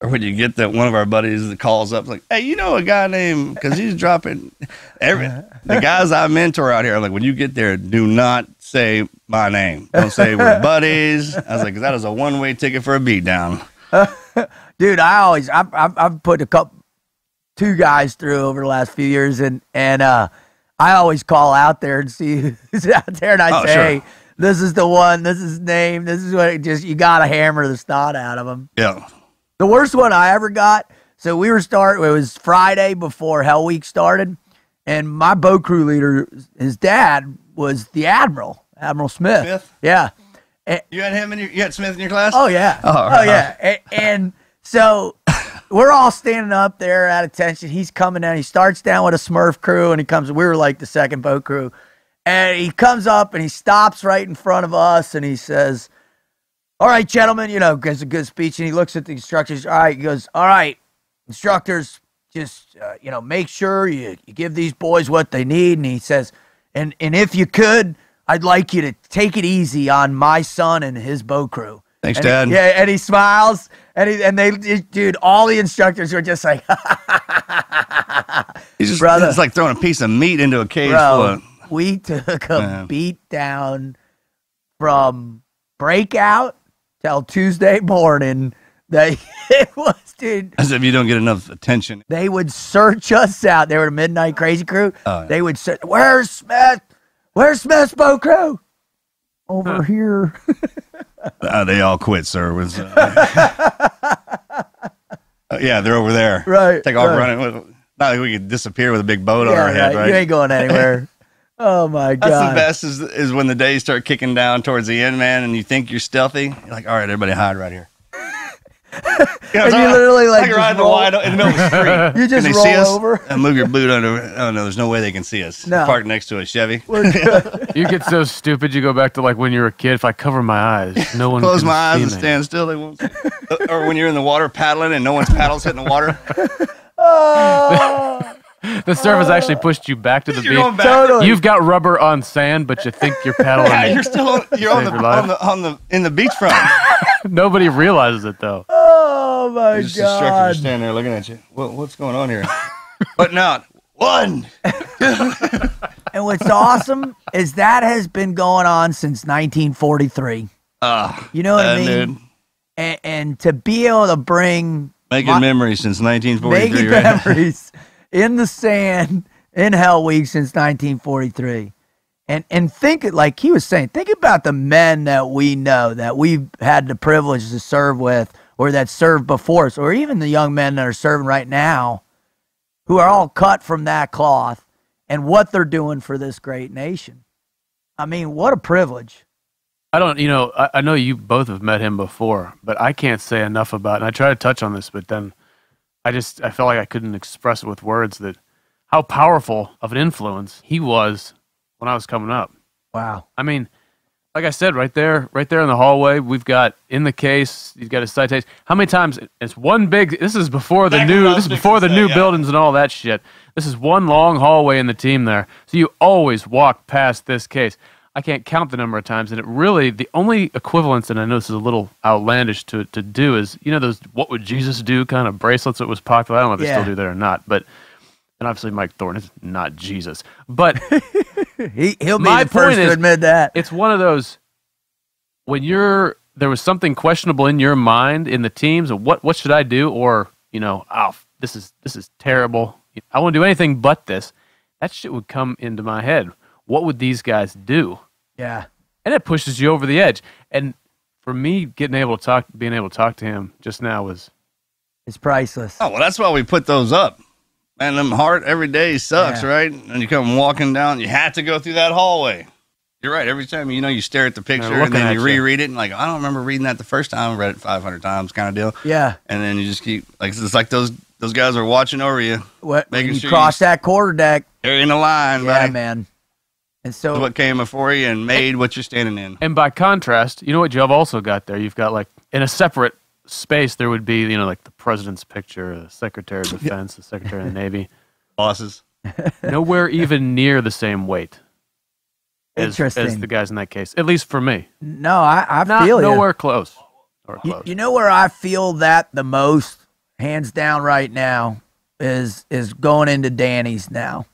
Or when you get that one of our buddies that calls up like, "Hey, you know a guy named?" <laughs> Because he's dropping every the guys I mentor out here. I'm like, when you get there, do not say my name. Don't say we're <laughs> buddies. I was like, that is a one way ticket for a beatdown. <laughs> Dude, I always I've, I've, I've put a couple two guys through over the last few years, and and uh, I always call out there and see who's out there, and I Oh, say, sure. hey, this is the one, this is his name, this is what it just you got to hammer the snot out of him. Yeah. The worst one I ever got. So we were start. It was Friday before Hell Week started, and my boat crew leader, his dad was the admiral, Admiral Smith. Smith? Yeah. You had him in your, you had Smith in your class? Oh yeah. Oh, Oh, yeah. <laughs> And, and so we're all standing up there at attention. He's coming down. He starts down with a Smurf crew, and he comes. We were like the second boat crew, and he comes up and he stops right in front of us, and he says, "All right, gentlemen, you know, gives a good speech." And he looks at the instructors. All right, he goes, "All right, instructors, just uh, you know, make sure you, you give these boys what they need." And he says, "And and if you could." I'd like you to take it easy on my son and his boat crew. Thanks, And he- Dad. yeah, and he smiles, and he, and they, dude, all the instructors were just like, <laughs> He's just, Brother. It's like throwing a piece of meat into a cage bro, of. we took a beat down from breakout till Tuesday morning. That <laughs> it was, dude. As if you don't get enough attention. They would search us out. They were the Midnight Crazy Crew. Oh, yeah. They would say, Where's Smith? Where's Smith's boat crew? Over here. <laughs> Uh, they all quit, sir. Was, uh, <laughs> uh, yeah, they're over there. Right, Take off right. running. With, not like we could disappear with a big boat on our head, right. right? You ain't going anywhere. Oh my god. That's the best is, is when the days start kicking down towards the end, man, and you think you're stealthy. You're like, all right, everybody hide right here. <laughs> You know, And you I- literally, like, you're just riding the roll- wide in the middle of the <laughs> street. You just Can they roll see us? over. And move your boot under. Oh no, there's no way they can see us. No. Parked next to a Chevy. <laughs> You get so stupid, you go back to like when you were a kid. If I cover my eyes, no one Close can my eyes see and me. stand still. They won't. or when you're in the water paddling and no one's paddles hitting the water. Oh, The surface actually pushed you back to the You're going beach. back. totally. You've got rubber on sand, but you think you're paddling. Yeah, you're still on, you're on the, Save your life. on the on the in the beachfront. <laughs> Nobody realizes it though. <laughs> oh my Just instructors god. standing there looking at you. What, what's going on here? but now one. <laughs> And what's awesome is that has been going on since 1943. Ah, You know what I uh, mean? dude. And, and to be able to bring Making My- memories since 1943. making right? memories in the sand in Hell Week since 1943. And and think it like he was saying, think about the men that we know that we've had the privilege to serve with or that served before us, or even the young men that are serving right now who are all cut from that cloth and what they're doing for this great nation. I mean, what a privilege. I don't, you know, I, I know you both have met him before, but I can't say enough about. And I try to touch on this, but then I just I felt like I couldn't express it with words that how powerful of an influence he was when I was coming up. Wow. I mean, like I said, right there, right there in the hallway, we've got in the case. He's got his citation. How many times? It's one big. This is before the Exactly new. what I was This is before the say, new yeah. buildings and all that shit. This is one long hallway in the team there. So you always walk past this case. I can't count the number of times, and it really the only equivalence, and I know this is a little outlandish to to do, is you know those "What would Jesus do" kind of bracelets that was popular. I don't know if they Yeah. still do that or not, but and obviously Mike Thornton is not Jesus, but <laughs> He he'll be My the first point to admit that. it's one of those when you're there was something questionable in your mind in the teams of what what should I do or you know oh this is this is terrible I won't do anything but this that shit would come into my head what would these guys do Yeah. and it pushes you over the edge and for me getting able to talk being able to talk to him just now was It's priceless. Oh well, that's why we put those up. Man, them heart every day sucks, Yeah. right? And you come walking down, you have to go through that hallway. You're right. Every time you know you stare at the picture and then at you you. reread it and like I don't remember reading that the first time. I read it 500 times, kind of deal. Yeah. And then you just keep like it's like those those guys are watching over you. What when Making you sure cross you- that quarter deck, They're in the line, yeah, buddy. man. And so What came before you and made what you're standing in. and by contrast you know what you've also got there you've got like in a separate space there would be you know like the president's picture the secretary of defense the secretary of the navy <laughs> Bosses. <laughs> nowhere even near the same weight as, as the guys in that case. At least for me, no, I, I not feel you. nowhere close. Nowhere You, close. you know where I feel that the most, hands down, right now, is is going into Danny's now,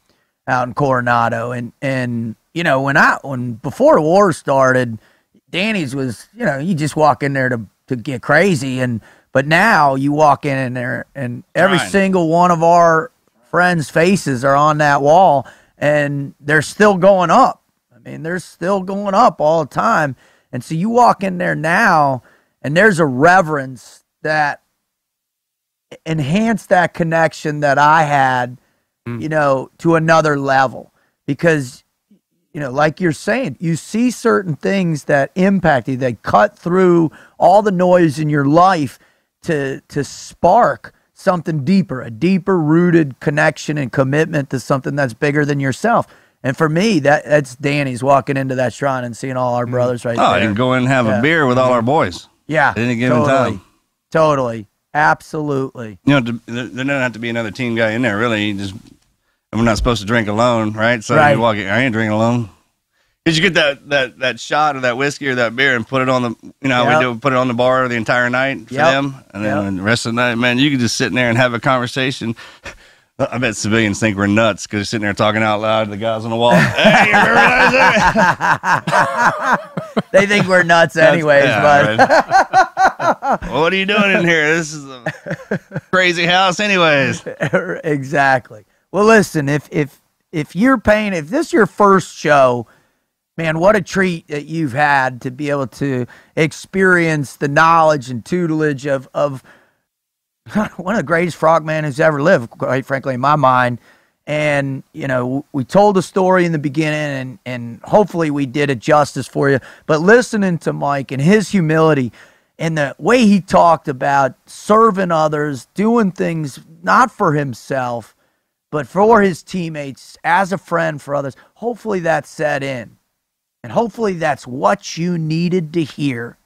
out in Coronado, and and you know when I when before the war started, Danny's was you know you just walk in there to to get crazy, and but now you walk in in there and every single one of our friends' faces are on that wall, and they're still going up. I mean, they're still going up all the time. And so you walk in there now, and there's a reverence that enhanced that connection that I had, mm. you know, to another level. Because, you know, like you're saying, you see certain things that impact you, that cut through all the noise in your life to to spark something deeper, a deeper rooted connection and commitment to something that's bigger than yourself. And for me, that that's Danny's walking into that shrine and seeing all our mm-hmm. brothers right Oh, there. you can go in and have Yeah. a beer with all our boys. Yeah. At any given totally, time. Totally. Absolutely. You know, there there doesn't have to be another team guy in there, really. You just, and we're not supposed to drink alone, right? So Right. you walk in, I ain't drinking alone. Did you get that, that, that shot of that whiskey or that beer and put it on the, you know, Yep. we do put it on the bar the entire night for Yep. them? And then Yep. the rest of the night, man, you can just sit in there and have a conversation. <laughs> I bet civilians think we're nuts because they're sitting there talking out loud to the guys on the wall. <laughs> hey, you remember that? <laughs> They think we're nuts anyways, Yeah, but well, what are you doing in here? This is a crazy house, anyways. exactly. Well, listen, if if if you're paying, if this is your first show, man, what a treat that you've had to be able to experience the knowledge and tutelage of of <laughs> one of the greatest frogmen who's ever lived, quite frankly, in my mind. And you know, we told the story in the beginning, and and hopefully we did it justice for you. But listening to Mike and his humility, and the way he talked about serving others, doing things not for himself, but for his teammates, as a friend for others. Hopefully that set in, and hopefully that's what you needed to hear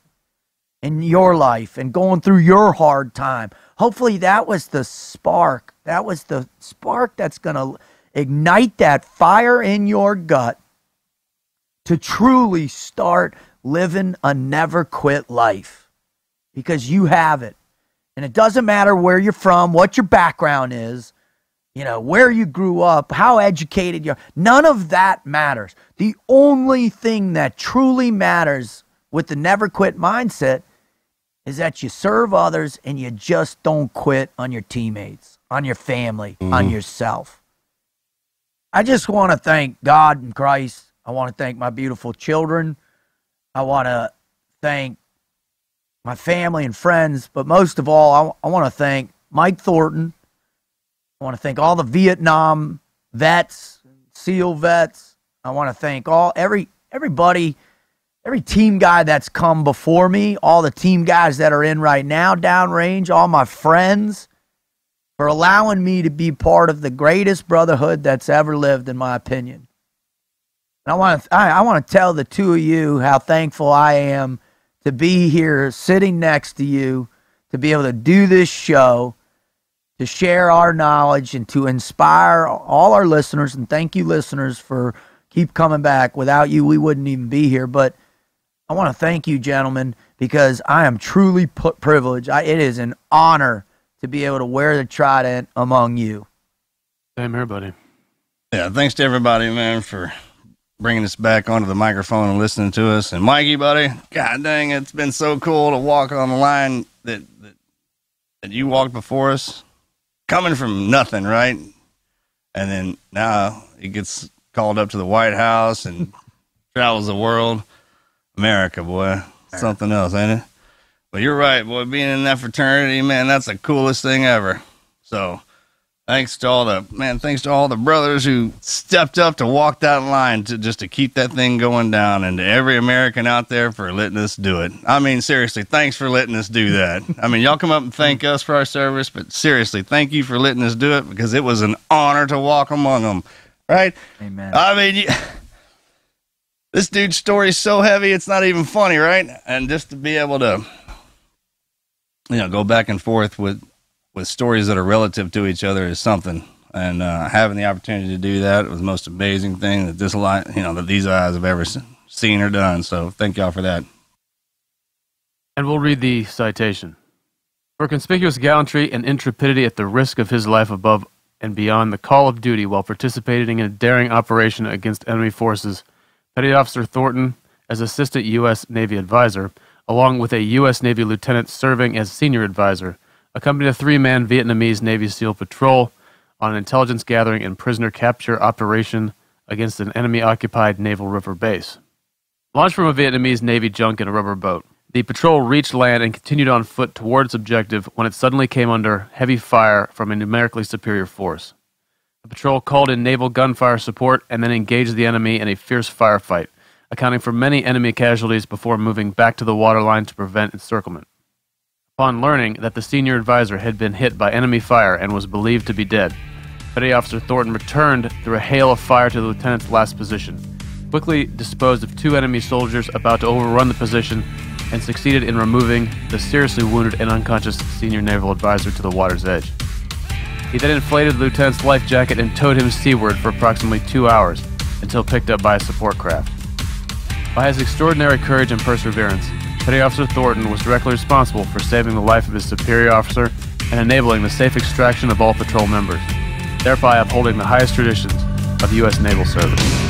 in your life and going through your hard time. Hopefully that was the spark. That was the spark that's going to ignite that fire in your gut to truly start living a never quit life because you have it. And it doesn't matter where you're from, what your background is, you know, where you grew up, how educated you are. None of that matters. The only thing that truly matters with the never quit mindset is that you serve others and you just don't quit on your teammates, on your family, on mm-hmm. yourself. I just want to thank God and Christ. I want to thank my beautiful children. I want to thank my family and friends, but most of all, I, I want to thank Mike Thornton. I want to thank all the Vietnam vets, SEAL vets. I want to thank all every everybody, every team guy that's come before me, all the team guys that are in right now downrange, all my friends for allowing me to be part of the greatest brotherhood that's ever lived, in my opinion. And I want to I, I want to tell the two of you how thankful I am to be here sitting next to you, to be able to do this show, to share our knowledge and to inspire all our listeners. And thank you, listeners, for keep coming back. Without you, we wouldn't even be here. But I want to thank you, gentlemen, because I am truly put privileged. I, it is an honor to be able to wear the trident among you. Same here, buddy. Yeah, thanks to everybody, man, for bringing us back onto the microphone and listening to us. And Mikey, buddy, god dang, it's been so cool to walk on the line that that, that you walked before us, coming from nothing, right? And then now he gets called up to the White House and <laughs> travels the world. America, boy, something else, ain't it? But you're right, boy. Being in that fraternity, man, that's the coolest thing ever. So Thanks to all the man, thanks to all the brothers who stepped up to walk that line to just to keep that thing going down, and to every American out there for letting us do it. I mean, seriously, thanks for letting us do that. I mean, y'all come up and thank us for our service, but seriously, thank you for letting us do it because it was an honor to walk among them. Right? Amen. I mean, you, <laughs> this dude's story is so heavy, it's not even funny, right? And just to be able to, you know, go back and forth with with stories that are relative to each other is something. And uh, having the opportunity to do that was the most amazing thing that this line, you know, that these eyes have ever seen or done. So thank y'all for that. And we'll read the citation. For conspicuous gallantry and intrepidity at the risk of his life above and beyond the call of duty while participating in a daring operation against enemy forces, Petty Officer Thornton, as Assistant U.S. Navy Advisor, along with a U.S. Navy Lieutenant serving as Senior Advisor, accompanied a three man Vietnamese Navy SEAL patrol on an intelligence gathering and prisoner capture operation against an enemy occupied naval river base. Launched from a Vietnamese Navy junk in a rubber boat, the patrol reached land and continued on foot toward its objective when it suddenly came under heavy fire from a numerically superior force. The patrol called in naval gunfire support and then engaged the enemy in a fierce firefight, accounting for many enemy casualties before moving back to the waterline to prevent encirclement. Upon learning that the senior advisor had been hit by enemy fire and was believed to be dead, Petty Officer Thornton returned through a hail of fire to the lieutenant's last position, quickly disposed of two enemy soldiers about to overrun the position, and succeeded in removing the seriously wounded and unconscious senior naval advisor to the water's edge. He then inflated the lieutenant's life jacket and towed him seaward for approximately two hours until picked up by a support craft. By his extraordinary courage and perseverance, Petty Officer Thornton was directly responsible for saving the life of his superior officer and enabling the safe extraction of all patrol members, thereby upholding the highest traditions of U.S. naval service.